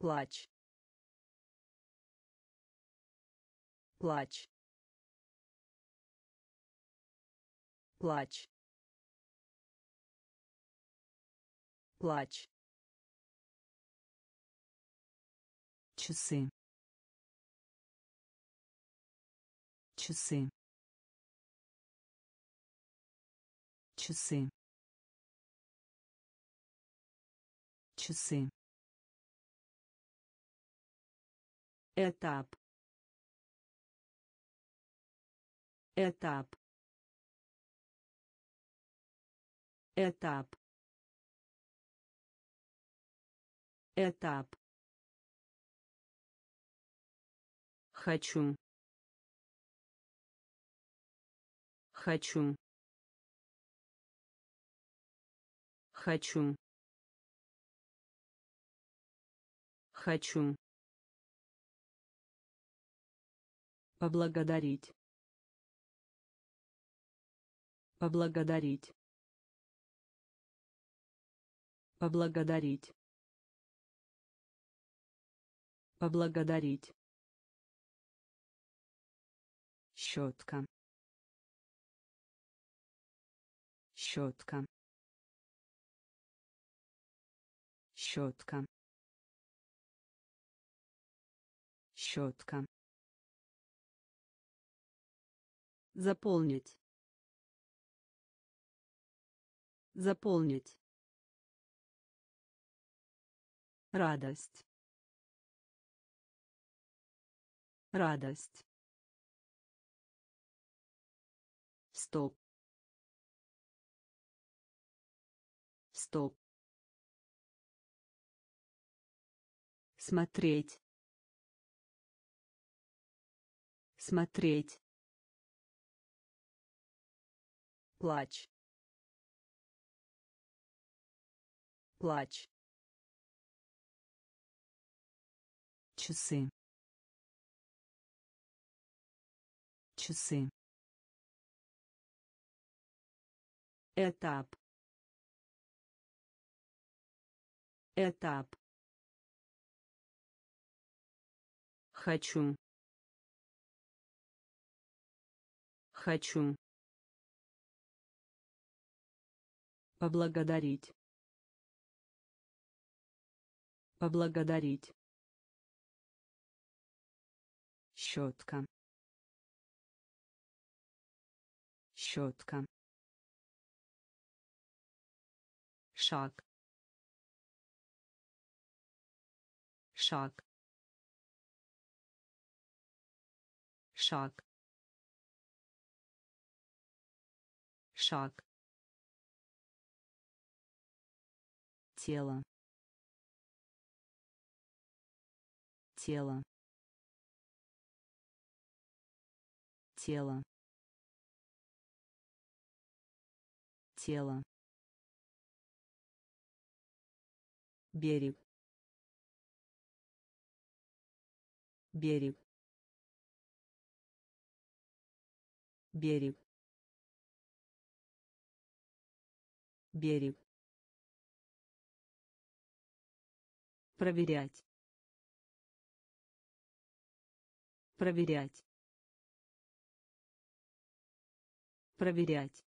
S1: Плач. Плач. Плач. Плач. часы часы часы часы этап. Этап. Этап. Этап. Хочу. Хочу. Хочу. Хочу поблагодарить. Поблагодарить. Поблагодарить. Поблагодарить. Щетка. Щетка. Щетка. Щетка заполнить. Заполнить. Радость. Радость. Стоп. Стоп. Смотреть. Смотреть плач. Плач. Часы. Часы. Этап. Этап. Хочу. Хочу поблагодарить. Поблагодарить. Щетка. Щетка. Шаг. Шаг. Шаг. Шаг тело. Тело. Тело. Тело. Берег. Берег. Берег. Берег проверять. Проверять. Проверять.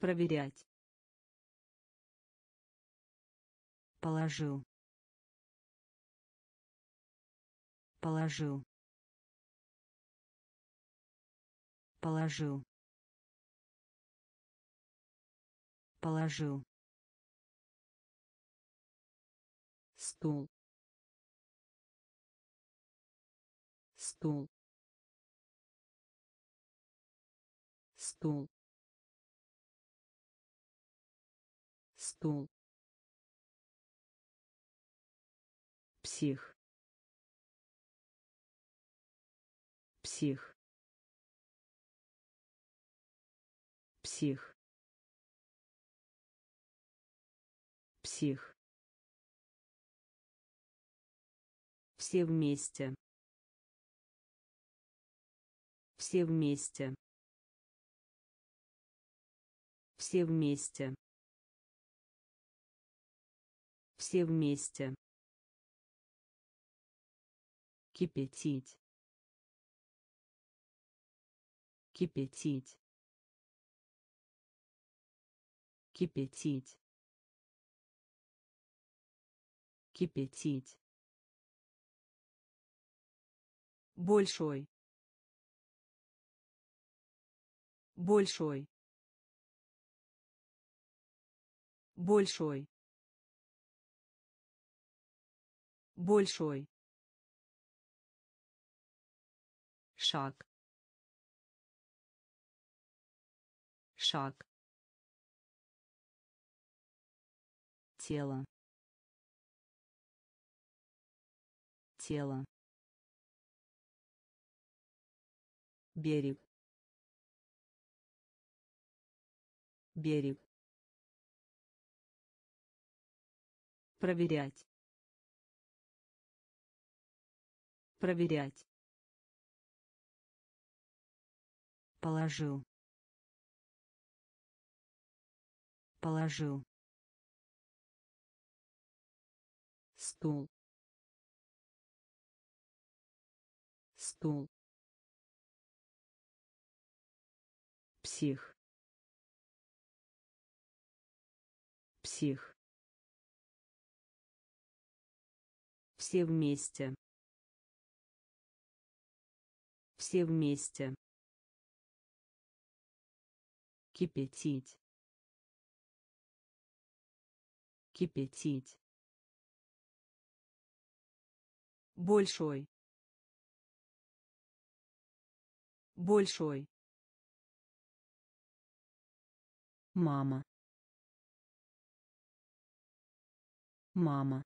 S1: Проверять. Положил. Положил. Положил. Положил стул. Стул. Стул. Стул. Псих. Псих. Псих. Псих все вместе. Все вместе. Все вместе. Все вместе. Кипятить. Кипятить. Кипятить. Кипятить большой. Большой. Большой. Большой. Шаг. Шаг. Тело. Тело берег. Берег. Проверять. Проверять. Положил. Положил. Стул. Стул псих. Псих. Все вместе. Все вместе. Кипятить. Кипятить. Большой. Большой мама. Мама.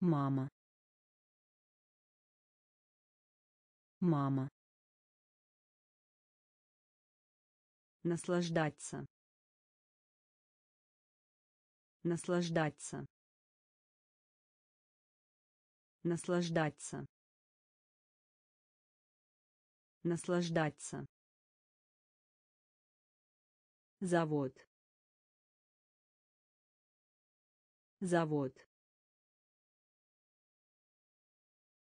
S1: Мама. Мама. Наслаждаться. Наслаждаться. Наслаждаться. Наслаждаться завод завод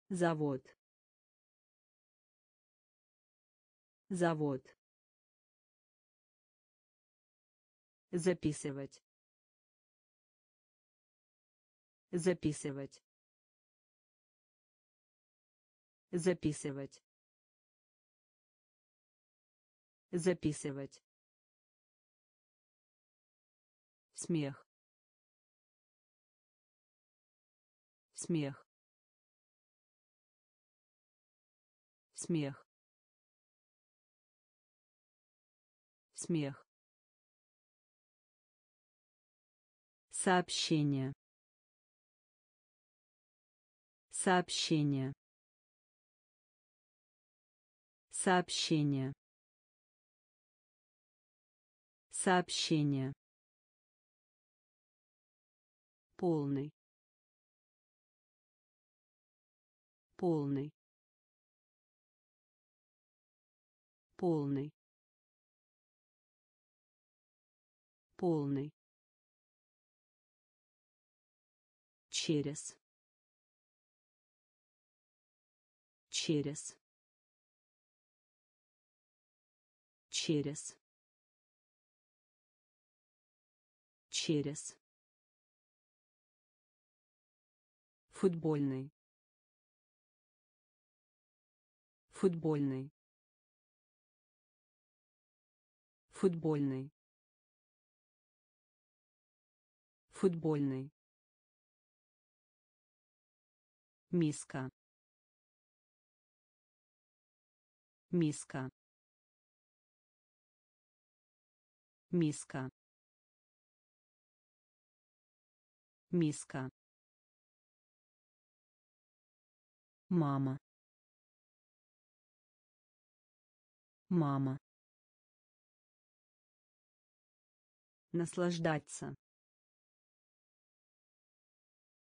S1: завод завод. Записывать записывать записывать записывать смех смех смех смех Сообщение. Сообщение. Сообщение. Сообщение. Полный. Полный. Полный. Полный. через через через через футбольный. Футбольный. Футбольный. Футбольный. Миска. Миска. Миска. Миска мама. Мама. Наслаждаться.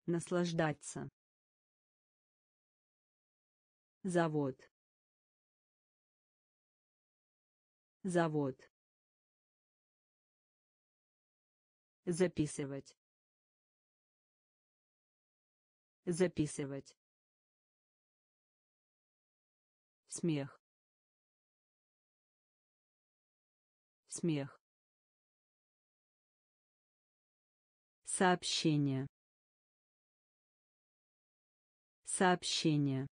S1: Наслаждаться. Завод. Завод. Записывать. Записывать смех. Смех. Сообщение. Сообщение.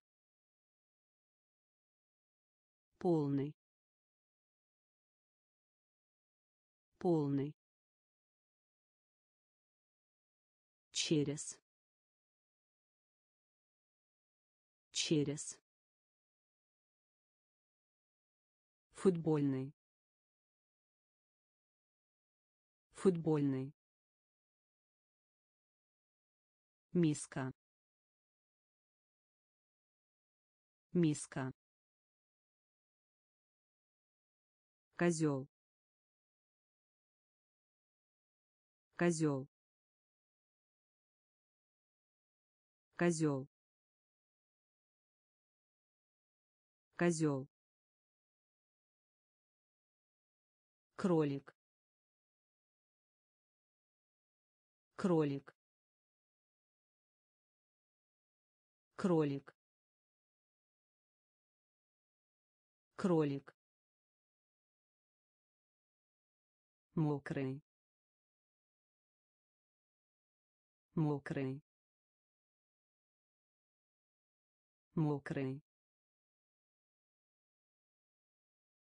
S1: Полный. Полный. Через. Через футбольный. Футбольный. Миска. Миска. Козел. Козел. Козел. Козел кролик. Кролик. Кролик. Кролик. Мокрый. Мокрый. Мокрый.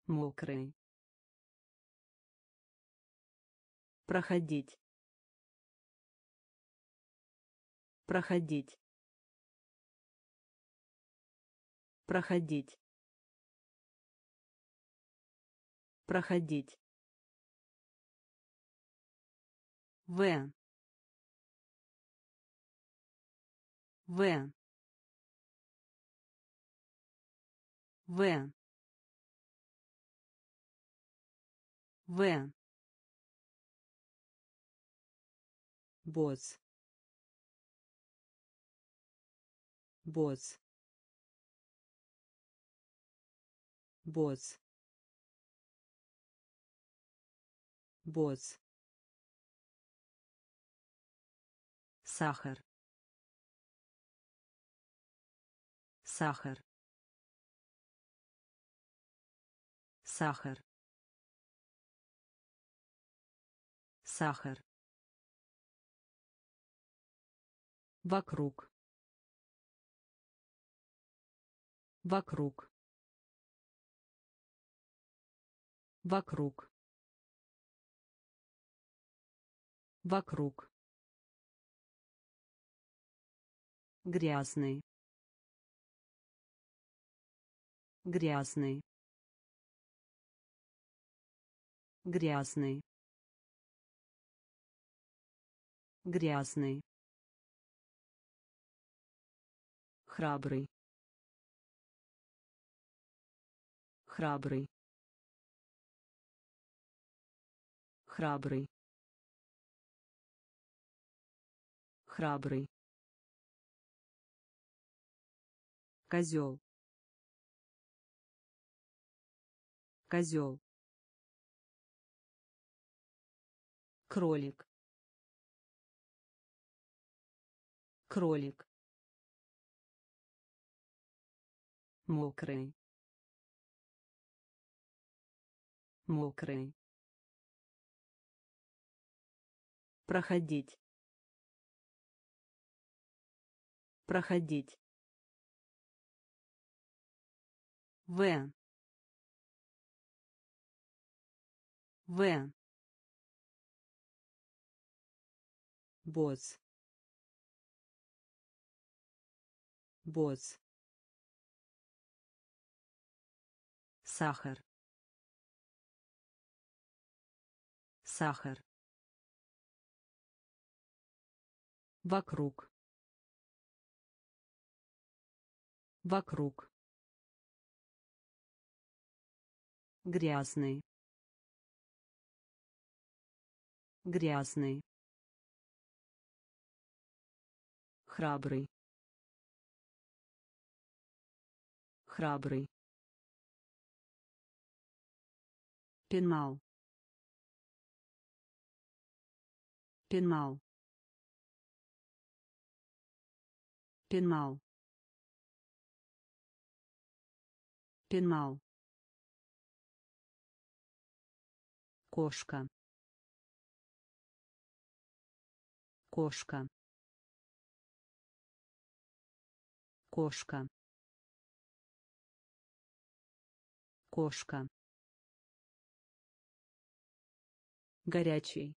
S1: Мокрый проходить проходить проходить проходить В. В. В. В. Босс. Босс. Босс. Босс. сахар сахар сахар сахар вокруг. Вокруг. Вокруг. Вокруг. Грязный. Грязный. Грязный. Грязный храбрый. Храбрый. Храбрый. Храбрый. Козел. Козел. Кролик. Кролик мокрый мокрый проходить проходить В. В. Босс. Босс. Сахар. Сахар. Вокруг. Вокруг. грязный грязный храбрый храбрый пенал пенал пенал пенал кошка. Кошка. Кошка. Кошка горячий.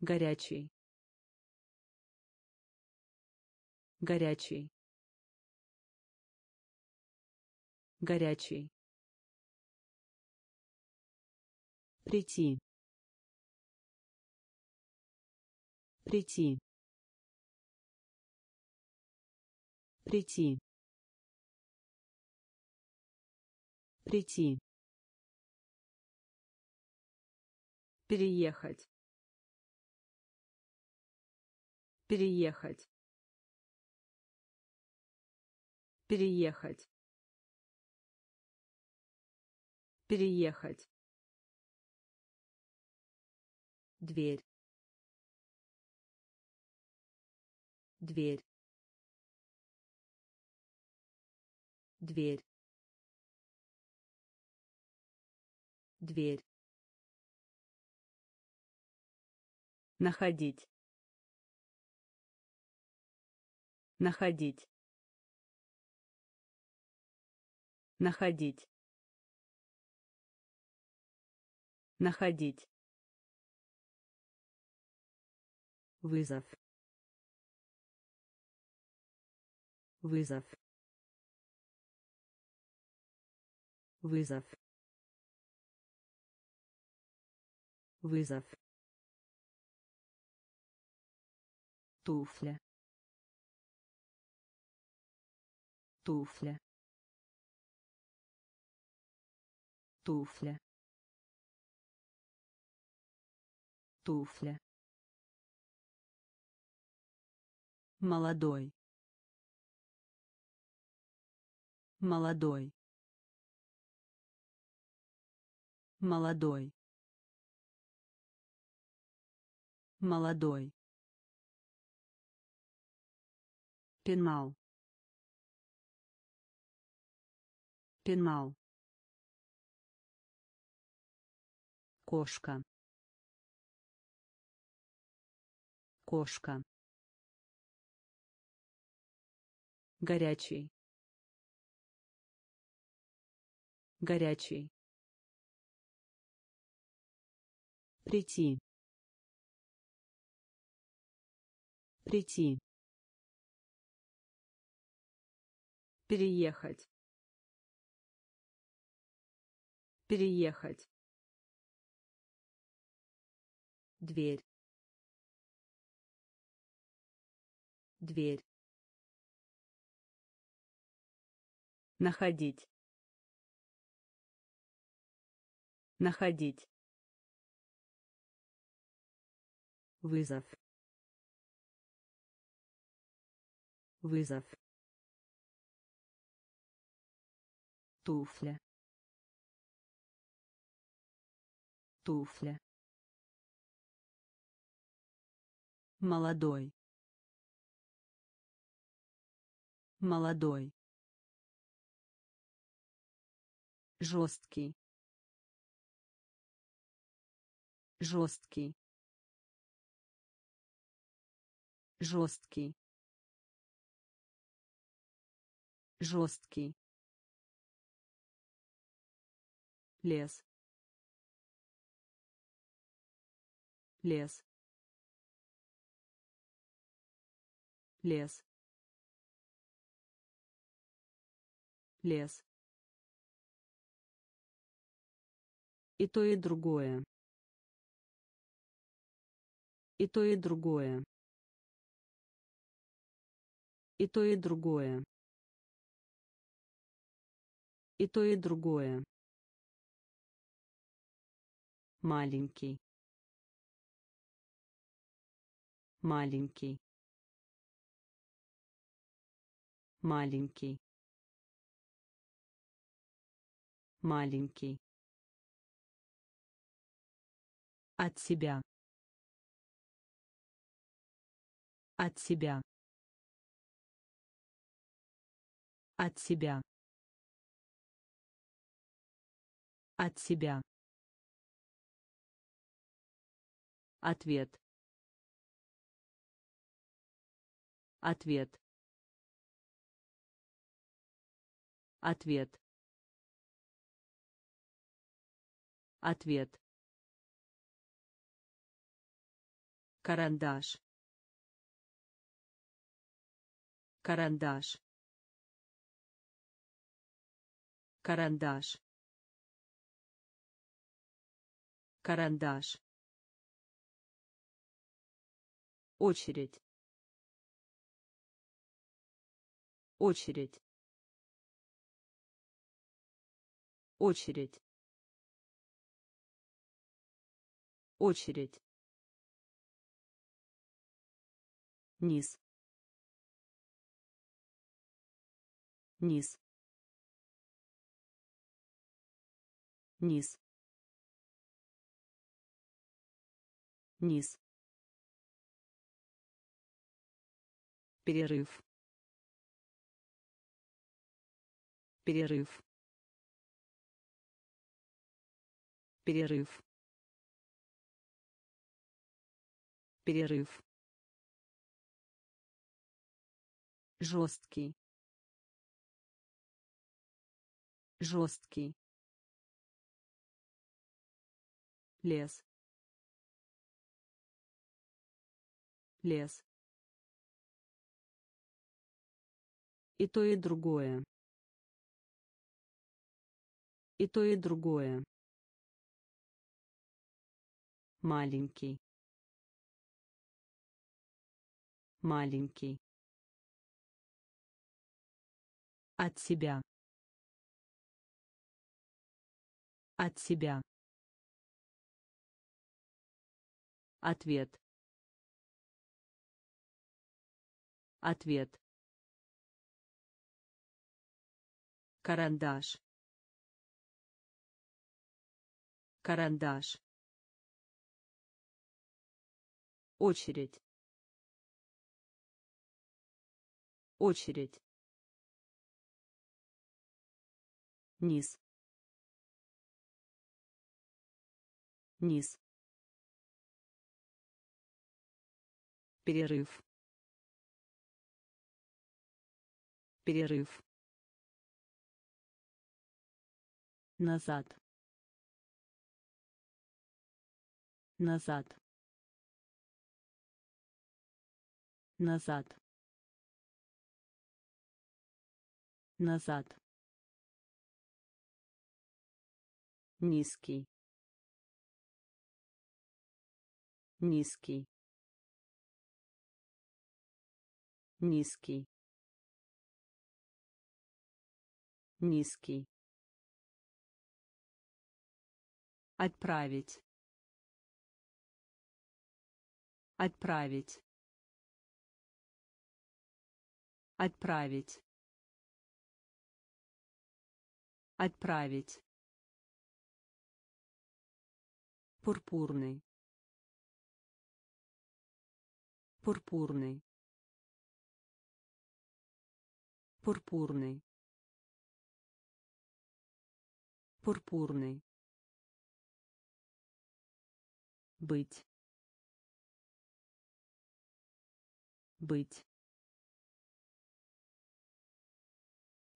S1: Горячий. Горячий. Горячий. Прийти. Прийти. Прийти. Прийти переехать. Переехать. Переехать. Переехать. Дверь. Дверь. Дверь. Дверь находить. Находить. Находить. Находить. Вызов. Вызов. Вызов. Вызов туфля. Туфля. Туфля. Туфля. Молодой. Молодой. Молодой. Молодой пенал пенал кошка. Кошка. Горячий. Горячий. Прийти. Прийти переехать. Переехать. Дверь. Дверь. Находить. Находить. Вызов. Вызов туфля. Туфля. Молодой. Молодой. Жесткий. Жесткий. Жесткий. Жесткий лес. Лес. Лес. Лес. И то и другое. И то и другое. И то и другое. И то и другое маленький. Маленький. Маленький. Маленький. От себя. От себя. От себя. От себя ответ. Ответ. Ответ. Ответ. Карандаш. Карандаш. Карандаш. Карандаш очередь. Очередь. Очередь. Очередь. Низ. Низ. Низ. Низ перерыв. Перерыв. Перерыв. Перерыв. Жесткий. Жесткий. Лес. Лес и то и другое. И то и другое. Маленький. Маленький. От себя. От себя. Ответ. Ответ карандаш. Карандаш. Очередь. Очередь. Низ. Низ. Перерыв. Перерыв назад. Назад. Назад. Назад. Низкий. Низкий. Низкий. Низкий отправить. Отправить. Отправить. Отправить. Пурпурный. Пурпурный. Пурпурный. Пурпурный. Быть. Быть.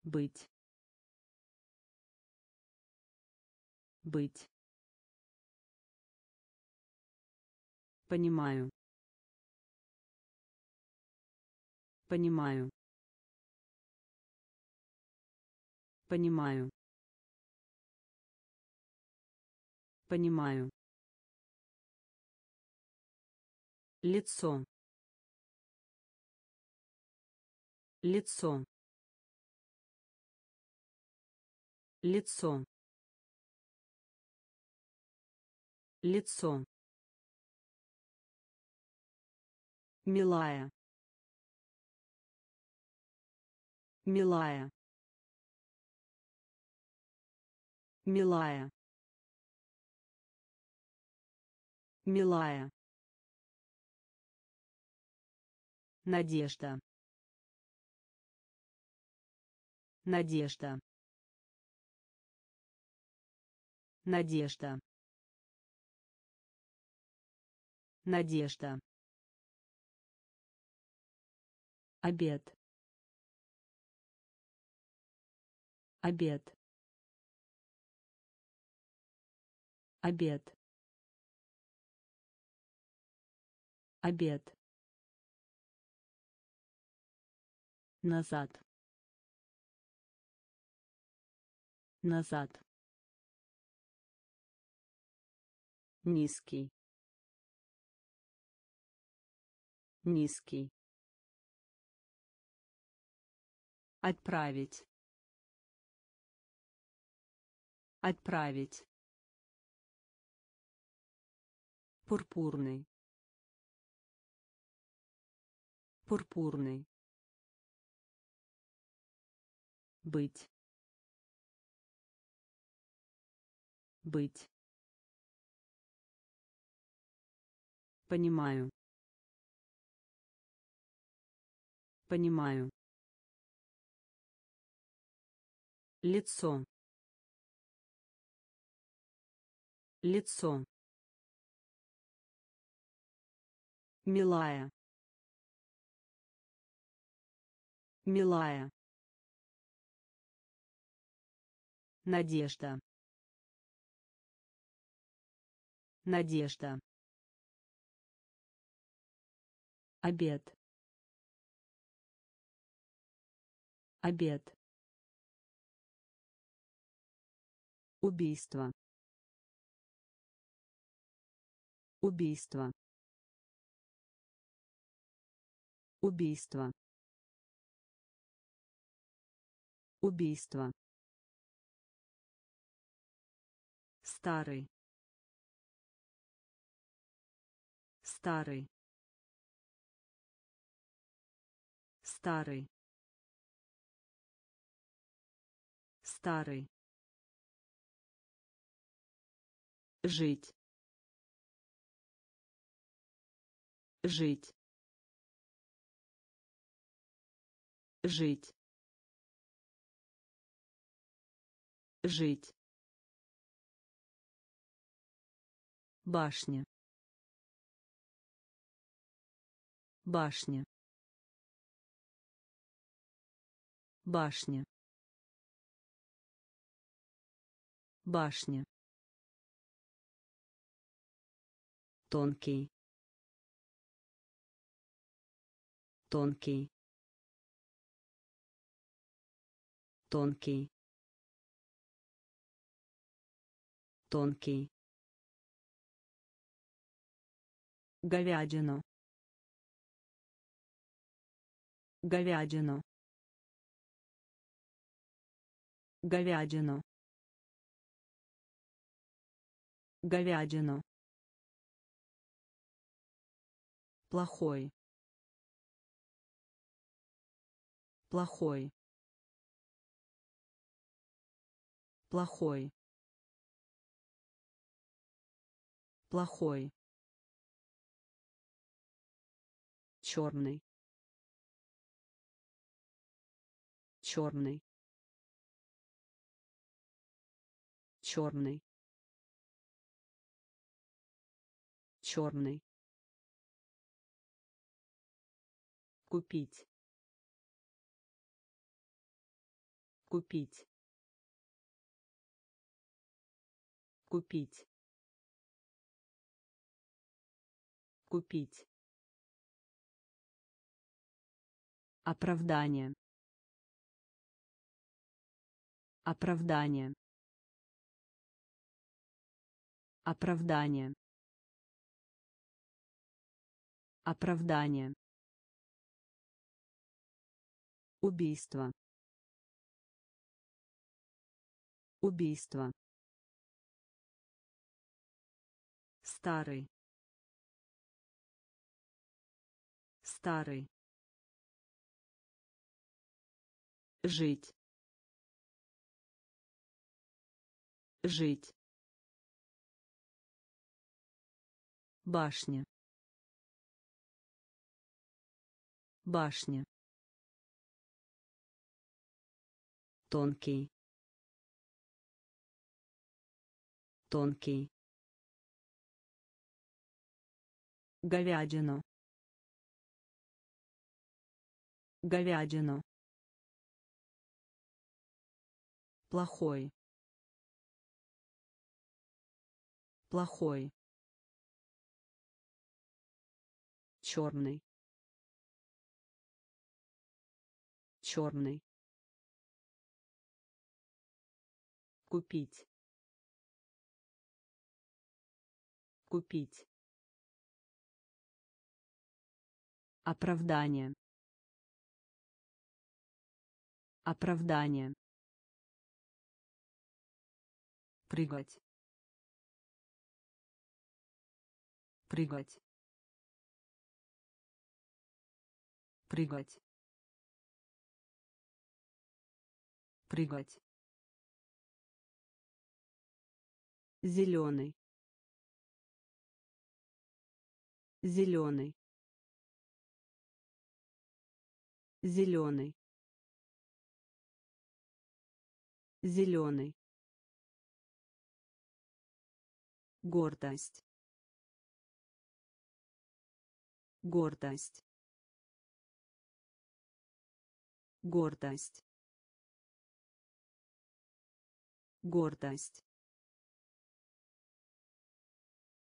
S1: Быть. Быть. Понимаю. Понимаю. Понимаю. Понимаю. Лицо. Лицо. Лицо. Лицо. Милая. Милая. Милая. Милая. Надежда. Надежда. Надежда. Надежда. Обед. Обед. Обед. Обед. Назад. Назад. Низкий. Низкий. Отправить. Отправить. Пурпурный. Пурпурный быть. Быть. Понимаю. Понимаю. Лицо. Лицо. Милая. Милая Надежда. Надежда. Обед. Обед. Убийство. Убийство. Убийство. Убийство. Старый. Старый. Старый. Старый. Жить. Жить. Жить. Жить башня. Башня. Башня. Башня. Тонкий. Тонкий. Тонкий. Тонкий говядину. Говядину. Говядину. Говядину. Плохой. Плохой. Плохой. Плохой черный черный черный черный купить. Купить. Купить. Купить оправдание. Оправдание. Оправдание. Оправдание. Убийство. Убийство. Старый. Старый жить. Жить. Башня. Башня. Тонкий. Тонкий. Говядину. Говядину плохой. Плохой. Черный. Черный. Купить. Купить. Оправдание. Оправдание прыгать. Прыгать. Прыгать. Прыгать. Зеленый зеленый зеленый зеленый гордость. Гордость. Гордость. Гордость.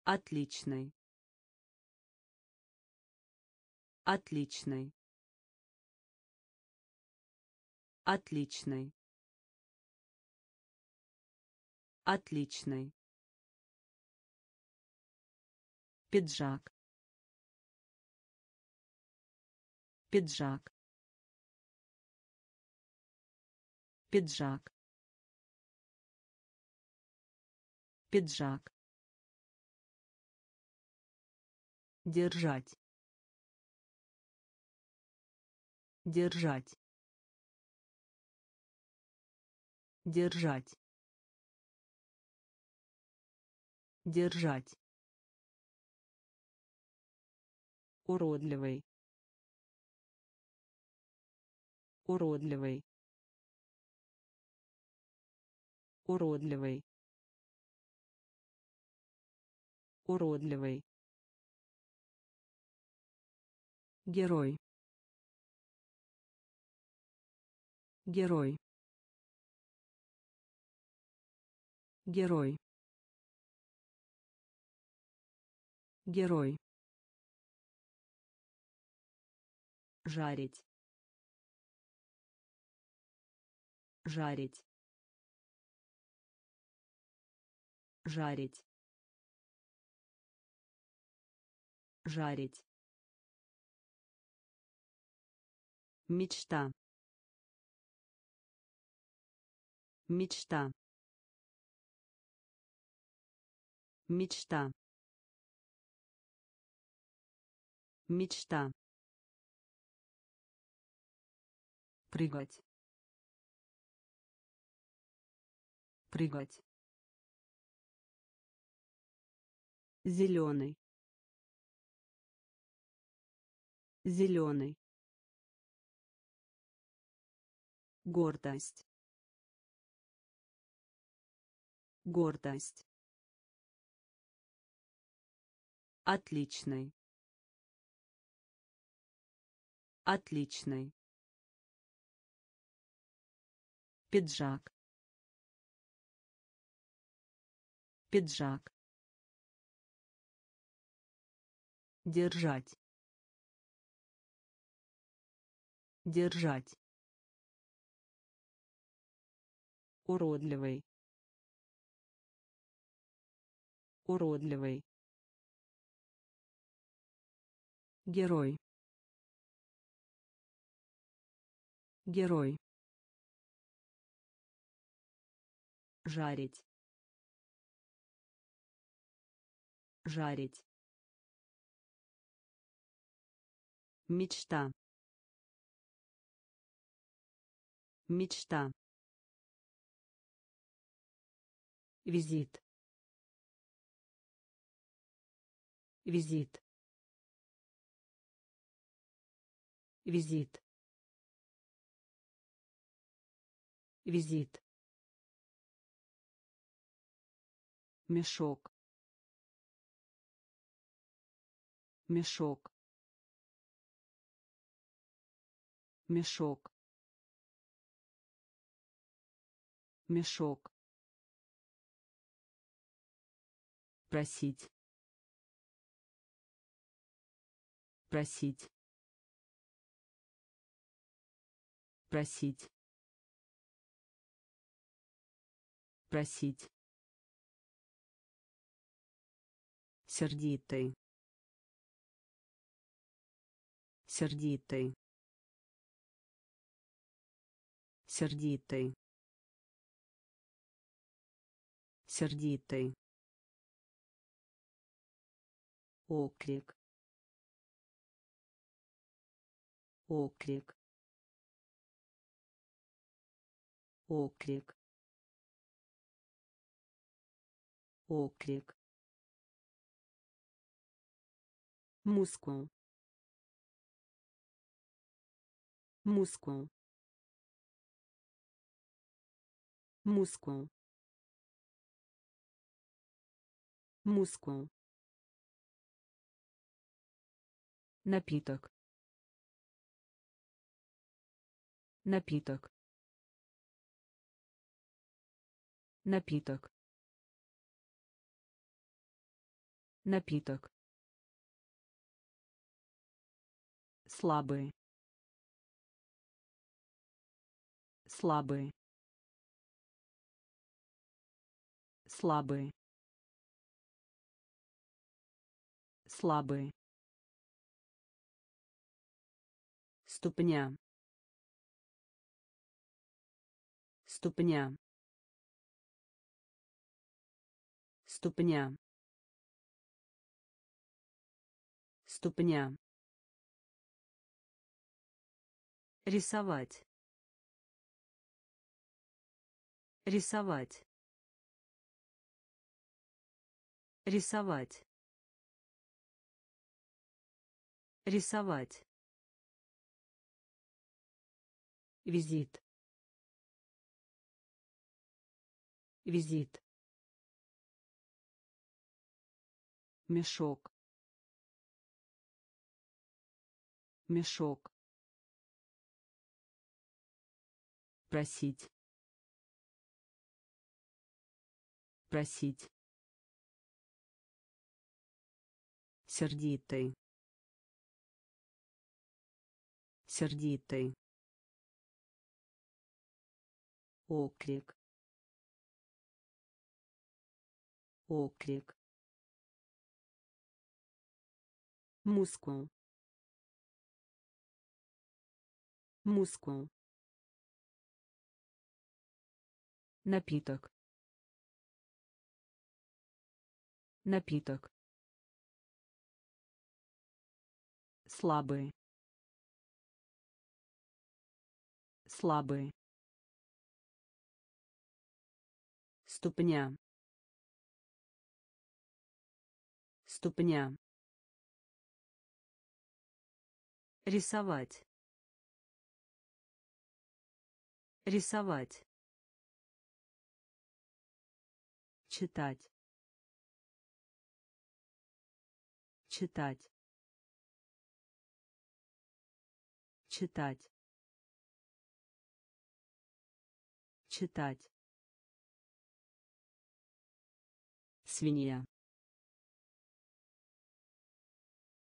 S1: Отличный. Отличный. Отличный. Отличный пиджак. Пиджак. Пиджак. Пиджак. Держать. Держать. Держать. Держать уродливый уродливый уродливый уродливый герой. Герой. Герой. Герой жарить. Жарить. Жарить. Жарить. Мечта. Мечта. Мечта. Мечта прыгать. Прыгать. Зеленый зеленый гордость. Гордость. Отличный. Отличный пиджак. Пиджак. Держать. Держать. Уродливый. Уродливый. Герой. Герой жарить. Жарить. Мечта. Мечта. Визит. Визит. Визит. Визит мешок. Мешок. Мешок. Мешок. Просить. Просить. Просить. Просить сердитый. Сердитый. Сердитый. Сердитый. Оклик оклик оклик оклик мускул. Мускул. Мускул. Мускул. Напиток. Напиток. Напиток. Напиток слабый слабый слабый слабый ступня. Ступня. Ступня. Ступня рисовать. Рисовать. Рисовать. Рисовать. Визит. Визит. Мешок. Мешок просить. Просить. Сердитый. Сердитый. Оклик оклик мускул. Мускул напиток. Напиток. Слабый слабый ступня. Ступня. Рисовать. Рисовать читать. Читать. Читать. Читать. Свинья.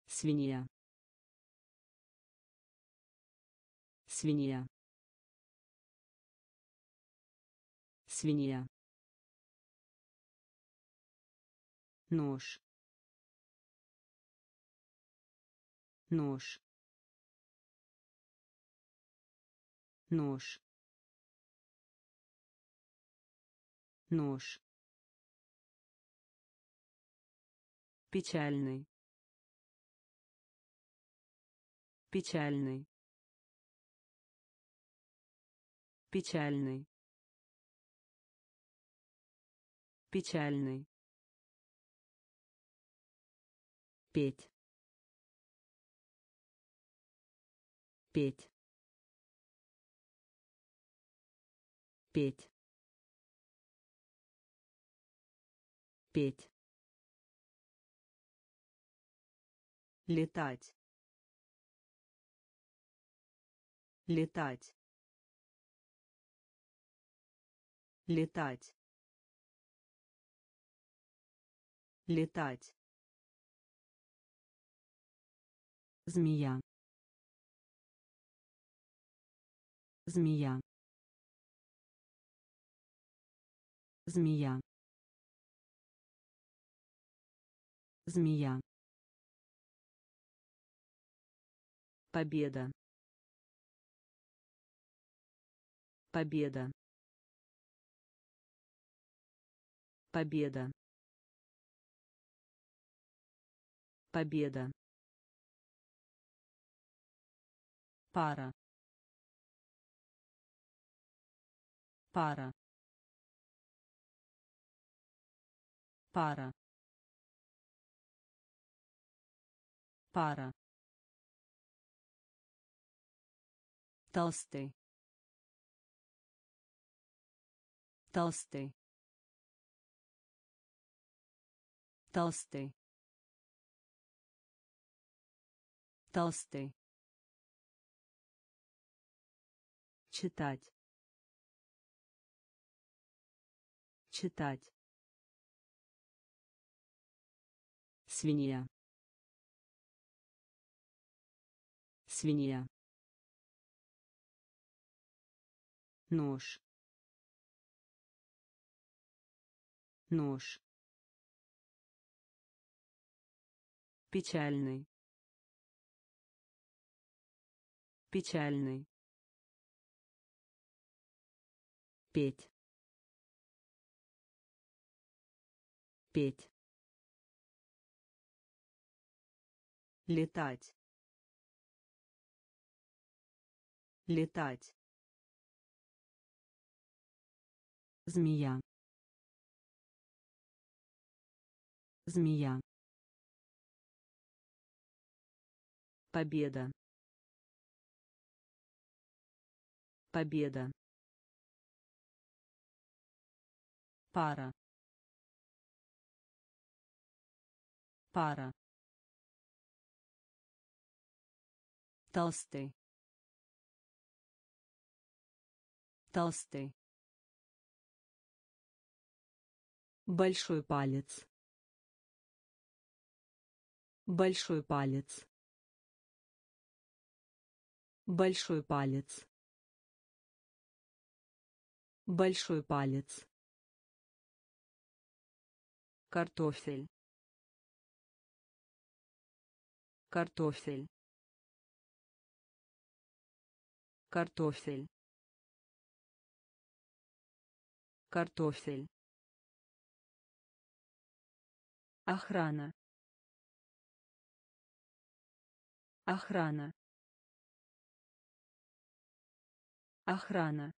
S1: Свинья. Свинья. Свинья нож нож нож нож. Печальный печальный печальный. Печальный петь. Петь. Петь. Петь. Летать. Летать. Летать. Летать змея змея змея змея победа. Победа. Победа. Победа пара. Пара. Пара. Пара. Толстый. Толстый. Толстый. Толстый читать. Читать. Свинья. Свинья. Нож. Нож. Печальный. Печальный петь. Петь. Летать. Летать. Змея. Змея. Победа. Победа пара. Пара. Толстый. Толстый. Большой палец. Большой палец. Большой палец. Большой палец картофель. Картофель. Картофель. Картофель. Охрана. Охрана. Охрана.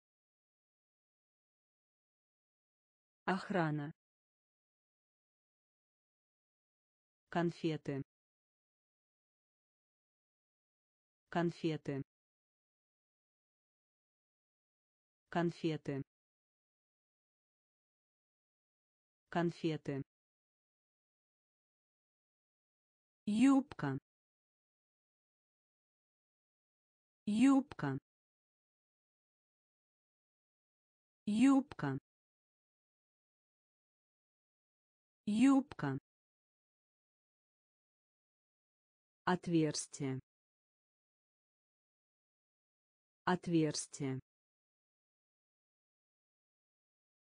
S1: Охрана конфеты. Конфеты. Конфеты. Конфеты. Юбка. Юбка. Юбка. Юбка отверстие. Отверстие.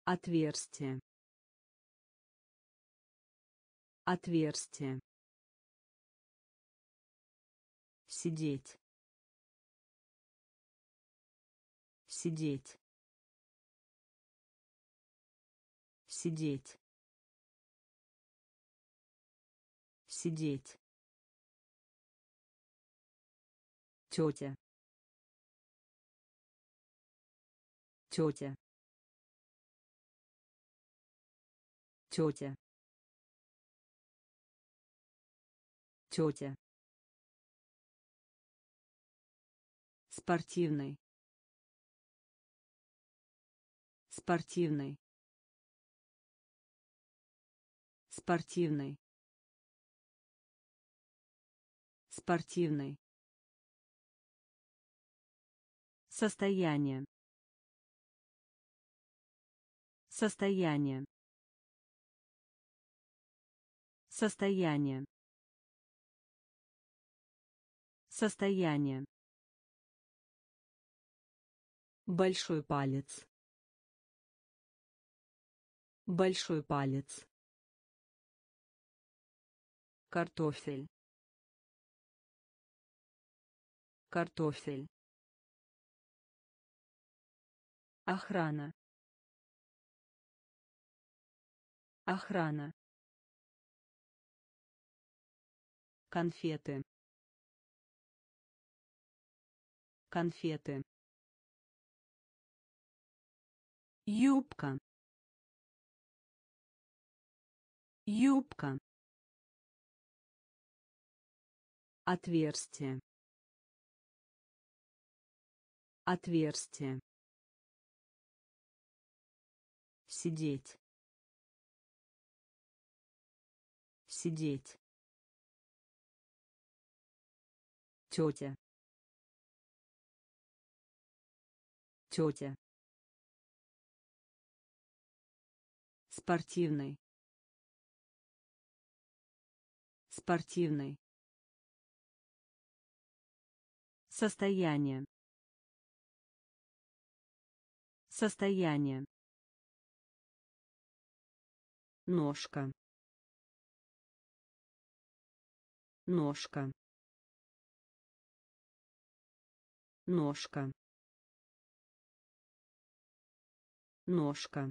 S1: Отверстие. Отверстие. Сидеть. Сидеть. Сидеть. Сидеть тетя. Тетя. Тетя. Тетя. Спортивный. Спортивный. Спортивный. Спортивный состояние. Состояние. Состояние. Состояние. Большой палец. Большой палец. Картофель. Картофель охрана. Охрана. Конфеты. Конфеты. Юбка. Юбка. Отверстие. Отверстие сидеть. Сидеть. Тетя. Тетя. Спортивный. Спортивный. Состояние. Состояние ножка ножка ножка ножка.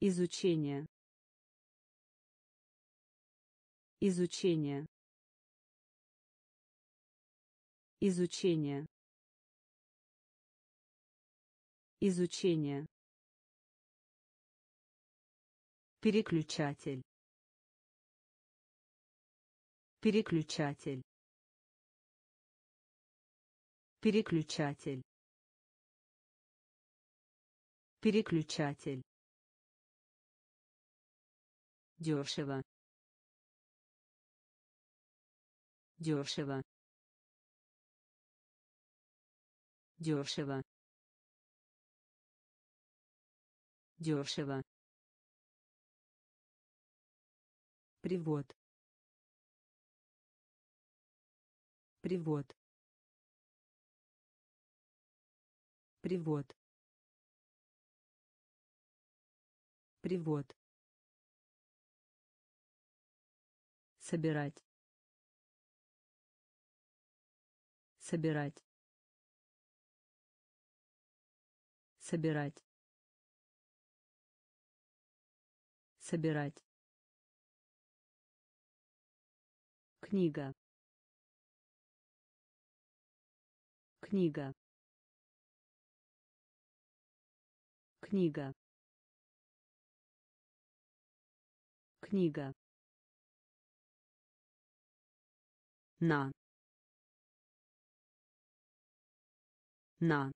S1: Изучение. Изучение. Изучение. Изучение Переключатель. Переключатель. Переключатель. Переключатель. Дешево. Дешево. Дешево. Дешево. Привод. Привод. Привод. Привод. Собирать. Собирать. Собирать. Собирать. Книга. Книга. Книга. Книга. На. На.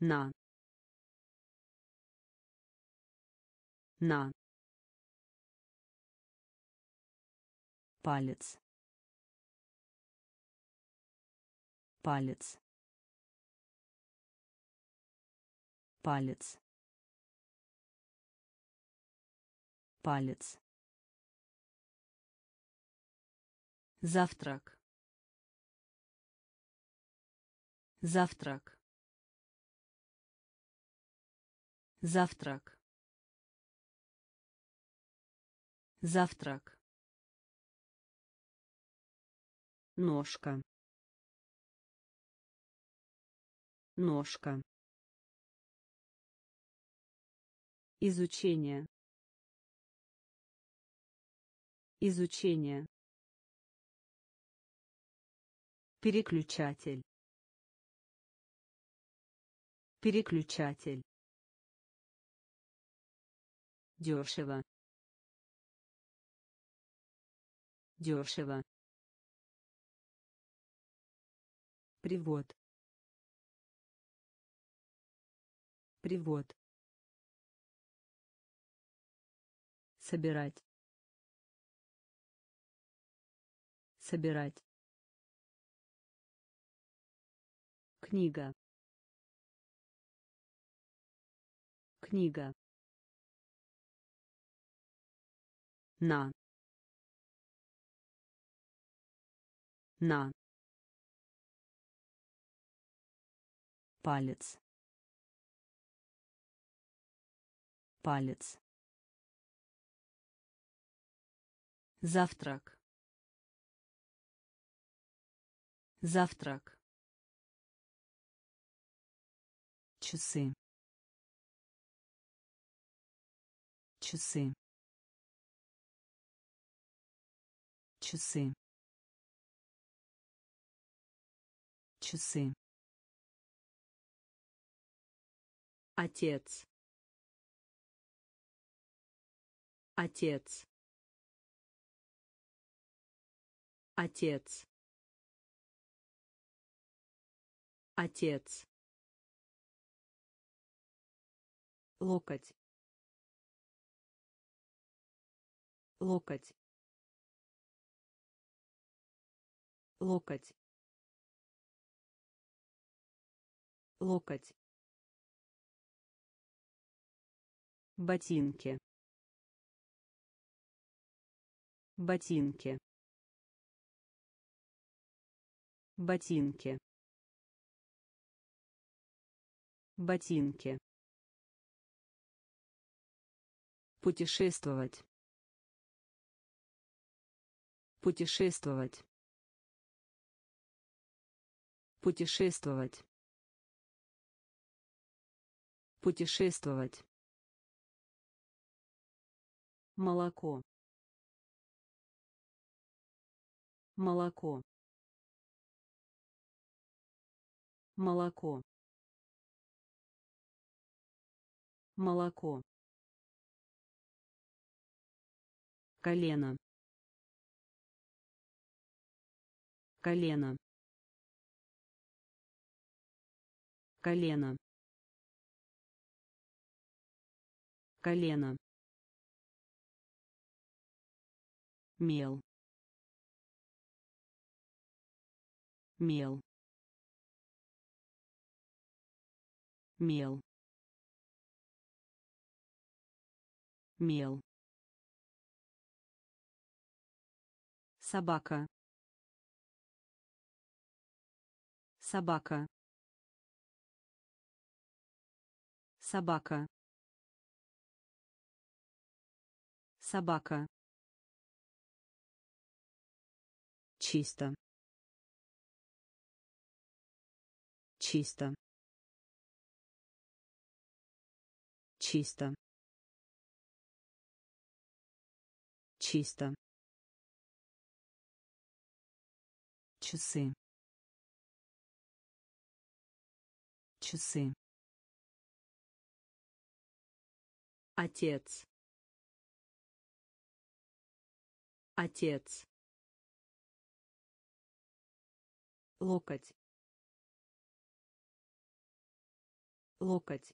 S1: На. На палец. Палец. Палец. Палец. Завтрак. Завтрак. Завтрак. Завтрак ножка ножка изучение изучение переключатель переключатель дешево дешево привод. Привод. Собирать. Собирать. Книга. Книга. На. На палец. Палец. Завтрак. Завтрак. Часы. Часы. Часы. Часы отец. Отец. Отец. Отец. Локоть. Локоть. Локоть. Локоть ботинки. Ботинки. Ботинки. Ботинки. Путешествовать. Путешествовать. Путешествовать. Путешествовать молоко. Молоко. Молоко. Молоко. Колено. Колено. Колено. Колено мел. Мел. Мел. Мел. Собака. Собака. Собака. Собака чисто. Чисто. Чисто. Чисто. Часы. Часы. Отец. Отец локоть. Локоть.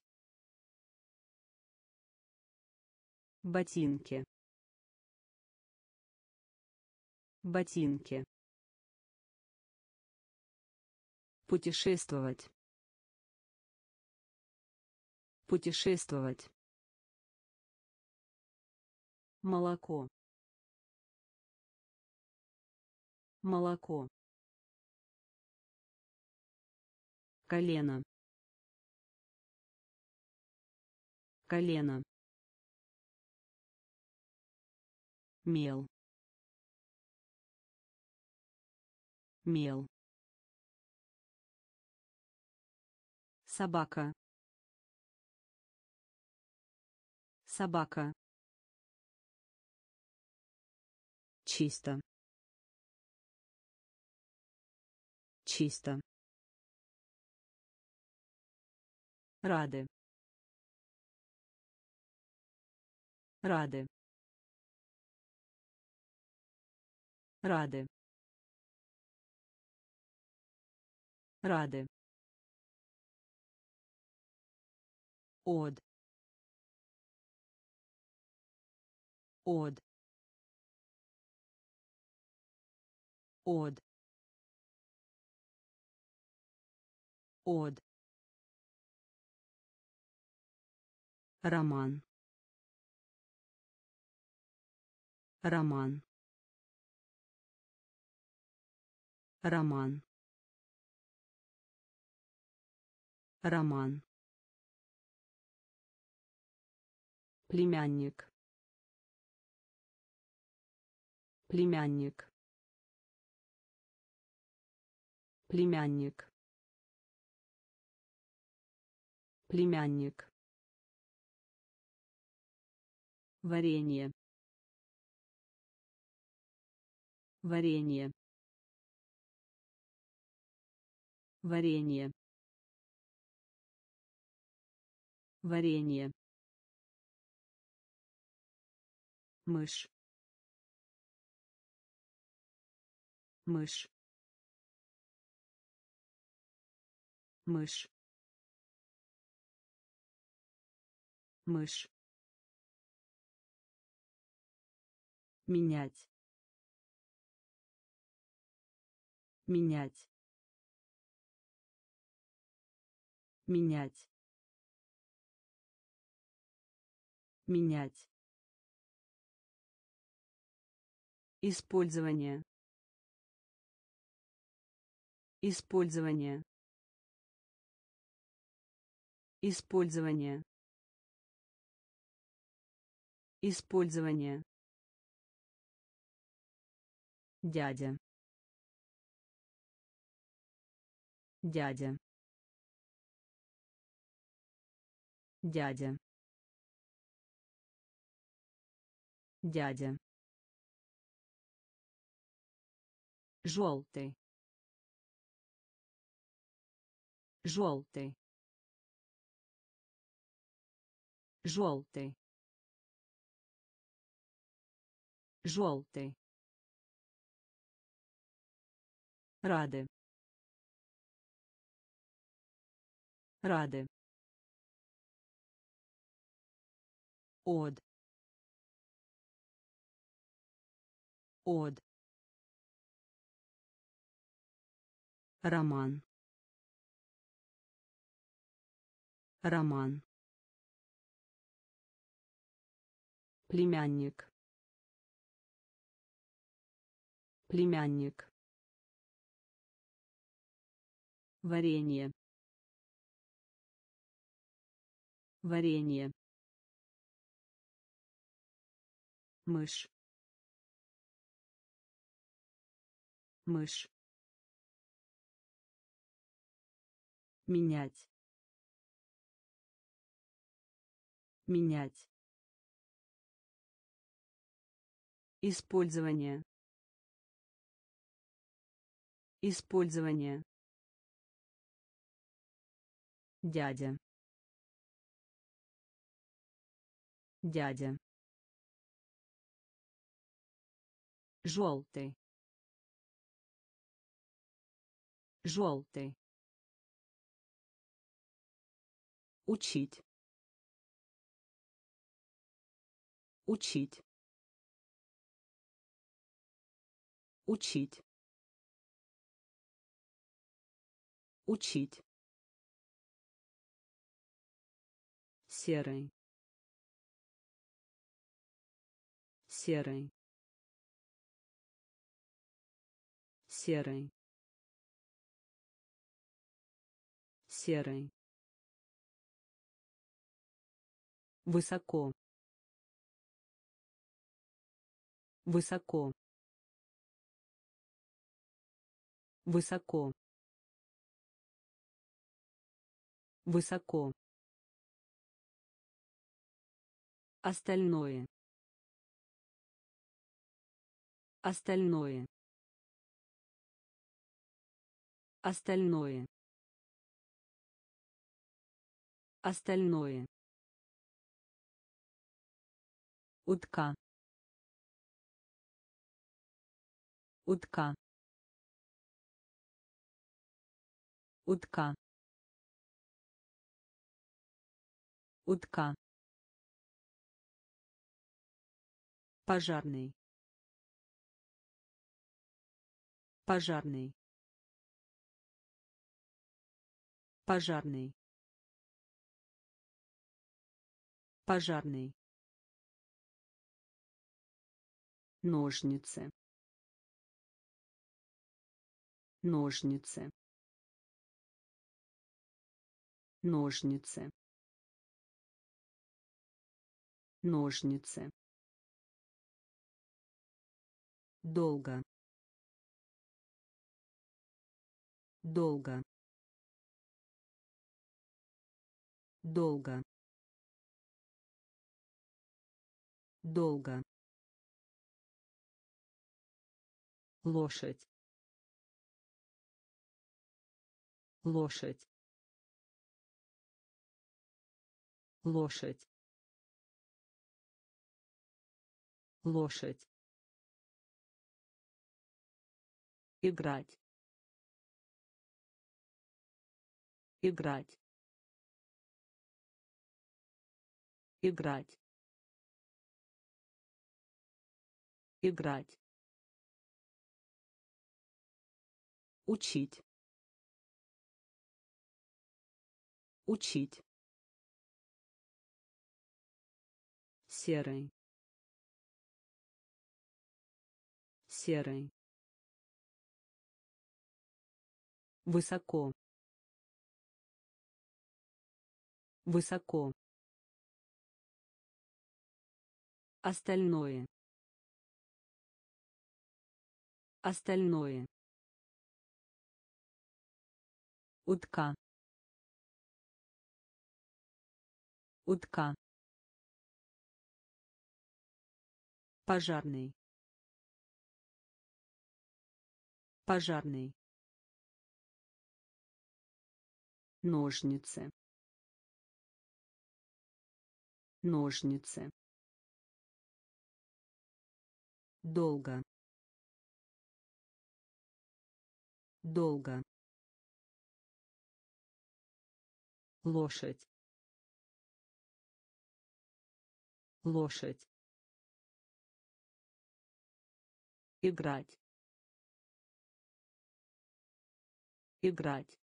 S1: Ботинки. Ботинки. Путешествовать. Путешествовать. Молоко. Молоко колено. Колено. Мел. Мел. Собака. Собака. Чисто. Чисто рады. Рады. Рады. Рады. От от от от роман. Роман. Роман. Роман. Племянник. Племянник. Племянник. Племянник варенье. Варенье. Варенье. Варенье. Мышь. Мышь. Мышь. Мышь менять. Менять. Менять. Менять. Использование. Использование. Использование. Использование дядя. Дядя. Дядя. Дядя. Желтый желтый желтый желтый рады. Рады. От от роман. Роман. Племянник. Племянник варенье. Варенье. Мышь. Мышь. Менять. Менять. Использование. Использование дядя дядя желтый желтый Учить. Учить. Учить. Учить. Серый. Серый. Серый. Серый. Высоко. Высоко. Высоко. Высоко Остальное. Остальное. Остальное. Остальное. Утка. Утка. Утка. Утка. Пожарный. Пожарный. Пожарный. Пожарный. Ножницы. Ножницы. Ножницы. Ножницы долго долго долго долго. Лошадь лошадь лошадь лошадь играть. Играть. Играть. Играть. Учить. Учить. Серый. Серый высоко. Высоко. Остальное. Остальное. Утка. Утка. Пожарный. Пожарный ножницы ножницы долго долго лошадь лошадь играть играть